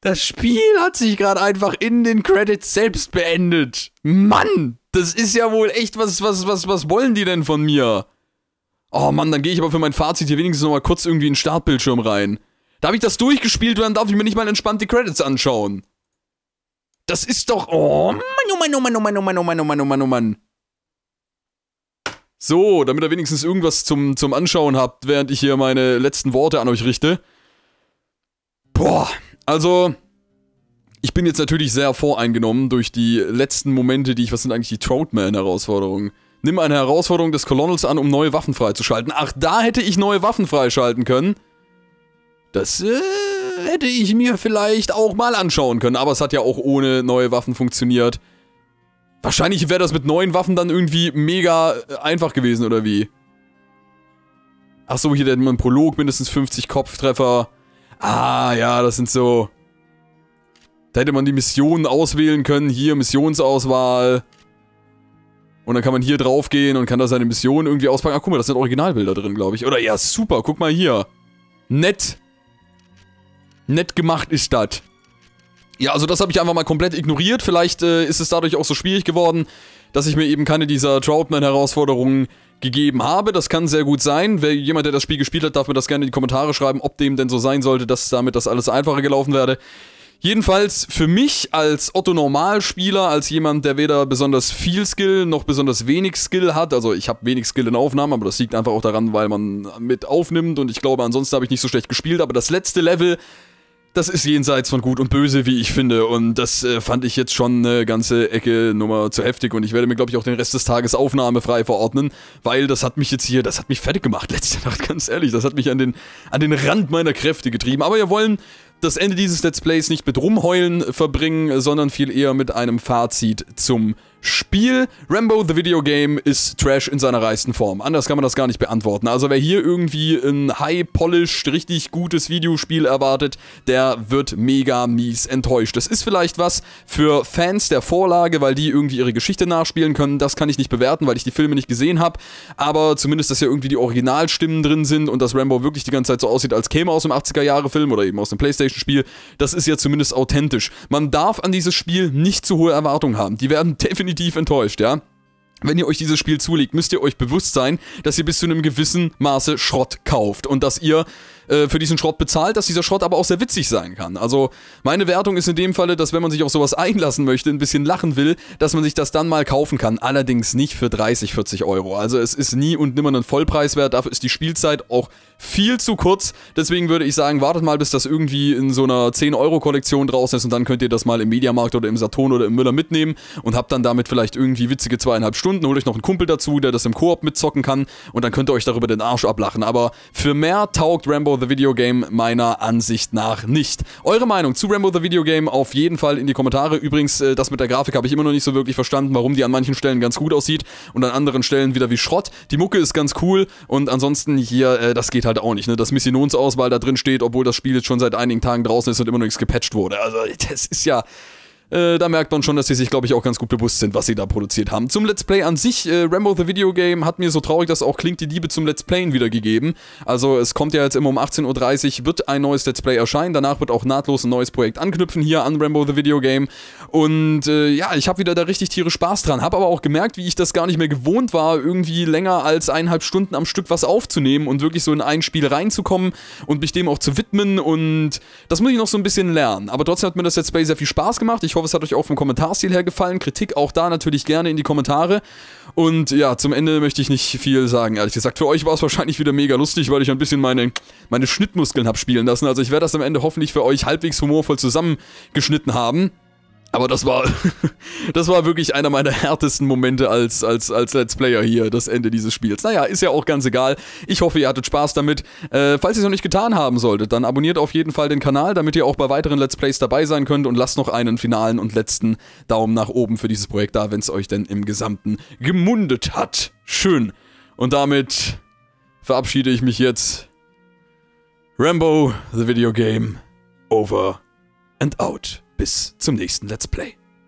Das Spiel hat sich gerade einfach in den Credits selbst beendet. Mann, das ist ja wohl echt was, was, was, was wollen die denn von mir? Oh Mann, dann gehe ich aber für mein Fazit hier wenigstens nochmal kurz irgendwie in den Startbildschirm rein. Da habe ich das durchgespielt und dann darf ich mir nicht mal entspannt die Credits anschauen. Das ist doch. Oh Mann, oh Mann, oh Mann, oh Mann, oh Mann, oh Mann, oh Mann, oh Mann, oh Mann. So, damit ihr wenigstens irgendwas zum, zum Anschauen habt, während ich hier meine letzten Worte an euch richte. Boah, also. Ich bin jetzt natürlich sehr voreingenommen durch die letzten Momente, die ich. Was sind eigentlich die Troutman-Herausforderungen? Nimm eine Herausforderung des Colonels an, um neue Waffen freizuschalten. Ach, da hätte ich neue Waffen freischalten können. Das äh, hätte ich mir vielleicht auch mal anschauen können, aber es hat ja auch ohne neue Waffen funktioniert. Wahrscheinlich wäre das mit neuen Waffen dann irgendwie mega äh, einfach gewesen, oder wie? Ach so, hier der Prolog, mindestens 50 Kopftreffer. Ah, ja, das sind so... Da hätte man die Missionen auswählen können. Hier, Missionsauswahl. Und dann kann man hier draufgehen und kann da seine Mission irgendwie auspacken. Ach, guck mal, das sind Originalbilder drin, glaube ich. Oder ja, super, guck mal hier. Nett. Nett gemacht ist das. Ja, also das habe ich einfach mal komplett ignoriert. Vielleicht äh, ist es dadurch auch so schwierig geworden, dass ich mir eben keine dieser Troutman-Herausforderungen gegeben habe. Das kann sehr gut sein. Wer jemand, der das Spiel gespielt hat, darf mir das gerne in die Kommentare schreiben, ob dem denn so sein sollte, dass damit das alles einfacher gelaufen werde. Jedenfalls für mich als Otto Normalspieler, als jemand, der weder besonders viel Skill noch besonders wenig Skill hat, also ich habe wenig Skill in Aufnahmen, aber das liegt einfach auch daran, weil man mit aufnimmt und ich glaube, ansonsten habe ich nicht so schlecht gespielt, aber das letzte Level, das ist jenseits von Gut und Böse, wie ich finde. Und das äh, fand ich jetzt schon eine ganze Ecke Nummer zu heftig. Und ich werde mir, glaube ich, auch den Rest des Tages aufnahmefrei verordnen, weil das hat mich jetzt hier, das hat mich fertig gemacht letzte Nacht, ganz ehrlich. Das hat mich an den, an den Rand meiner Kräfte getrieben. Aber wir wollen das Ende dieses Let's Plays nicht mit Rumheulen verbringen, sondern viel eher mit einem Fazit zum Spiel. Rambo the Video Game ist Trash in seiner reichsten Form. Anders kann man das gar nicht beantworten. Also wer hier irgendwie ein high-polished, richtig gutes Videospiel erwartet, der wird mega mies enttäuscht. Das ist vielleicht was für Fans der Vorlage, weil die irgendwie ihre Geschichte nachspielen können. Das kann ich nicht bewerten, weil ich die Filme nicht gesehen habe. Aber zumindest, dass ja irgendwie die Originalstimmen drin sind und dass Rambo wirklich die ganze Zeit so aussieht, als käme aus dem 80er-Jahre-Film oder eben aus dem Playstation-Spiel. Das ist ja zumindest authentisch. Man darf an dieses Spiel nicht zu hohe Erwartungen haben. Die werden definitiv definitiv enttäuscht, ja. Wenn ihr euch dieses Spiel zulegt, müsst ihr euch bewusst sein, dass ihr bis zu einem gewissen Maße Schrott kauft und dass ihr äh, für diesen Schrott bezahlt, dass dieser Schrott aber auch sehr witzig sein kann. Also meine Wertung ist in dem Falle, dass wenn man sich auf sowas einlassen möchte, ein bisschen lachen will, dass man sich das dann mal kaufen kann. Allerdings nicht für 30, 40 Euro. Also es ist nie und nimmer ein Vollpreiswert. Dafür ist die Spielzeit auch viel zu kurz. Deswegen würde ich sagen, wartet mal, bis das irgendwie in so einer 10-Euro-Kollektion draußen ist und dann könnt ihr das mal im Mediamarkt oder im Saturn oder im Müller mitnehmen und habt dann damit vielleicht irgendwie witzige zweieinhalb Stunden. Holt euch noch einen Kumpel dazu, der das im Koop mitzocken kann und dann könnt ihr euch darüber den Arsch ablachen. Aber für mehr taugt Rambo the Video Game meiner Ansicht nach nicht. Eure Meinung zu Rambo the Video Game auf jeden Fall in die Kommentare. Übrigens, äh, das mit der Grafik habe ich immer noch nicht so wirklich verstanden, warum die an manchen Stellen ganz gut aussieht und an anderen Stellen wieder wie Schrott. Die Mucke ist ganz cool und ansonsten hier, äh, das geht halt auch nicht. Ne? Dass Missionsauswahl da drin steht, obwohl das Spiel jetzt schon seit einigen Tagen draußen ist und immer noch nichts gepatcht wurde. Also, das ist ja äh, da merkt man schon, dass sie sich, glaube ich, auch ganz gut bewusst sind, was sie da produziert haben. Zum Let's Play an sich, äh, Rambo the Video Game hat mir so traurig, dass auch klingt die Liebe zum Let's Playen wiedergegeben. Also es kommt ja jetzt immer um 18.30 Uhr, wird ein neues Let's Play erscheinen. Danach wird auch nahtlos ein neues Projekt anknüpfen hier an Rambo the Video Game. Und äh, ja, ich habe wieder da richtig Tiere Spaß dran. Habe aber auch gemerkt, wie ich das gar nicht mehr gewohnt war, irgendwie länger als eineinhalb Stunden am Stück was aufzunehmen und wirklich so in ein Spiel reinzukommen und mich dem auch zu widmen. Und das muss ich noch so ein bisschen lernen. Aber trotzdem hat mir das Let's Play sehr viel Spaß gemacht. Ich hoffe, es hat euch auch vom Kommentarstil her gefallen. Kritik auch da natürlich gerne in die Kommentare. Und ja, zum Ende möchte ich nicht viel sagen, ehrlich gesagt. Für euch war es wahrscheinlich wieder mega lustig, weil ich ein bisschen meine, meine Schnittmuskeln habe spielen lassen. Also ich werde das am Ende hoffentlich für euch halbwegs humorvoll zusammengeschnitten haben. Aber das war, das war wirklich einer meiner härtesten Momente als, als, als Let's Player hier, das Ende dieses Spiels. Naja, ist ja auch ganz egal. Ich hoffe, ihr hattet Spaß damit. Äh, falls ihr es noch nicht getan haben solltet, dann abonniert auf jeden Fall den Kanal, damit ihr auch bei weiteren Let's Plays dabei sein könnt und lasst noch einen finalen und letzten Daumen nach oben für dieses Projekt da, wenn es euch denn im Gesamten gemundet hat. Schön. Und damit verabschiede ich mich jetzt. Rambo, the Video Game, over and out. Bis zum nächsten Let's Play.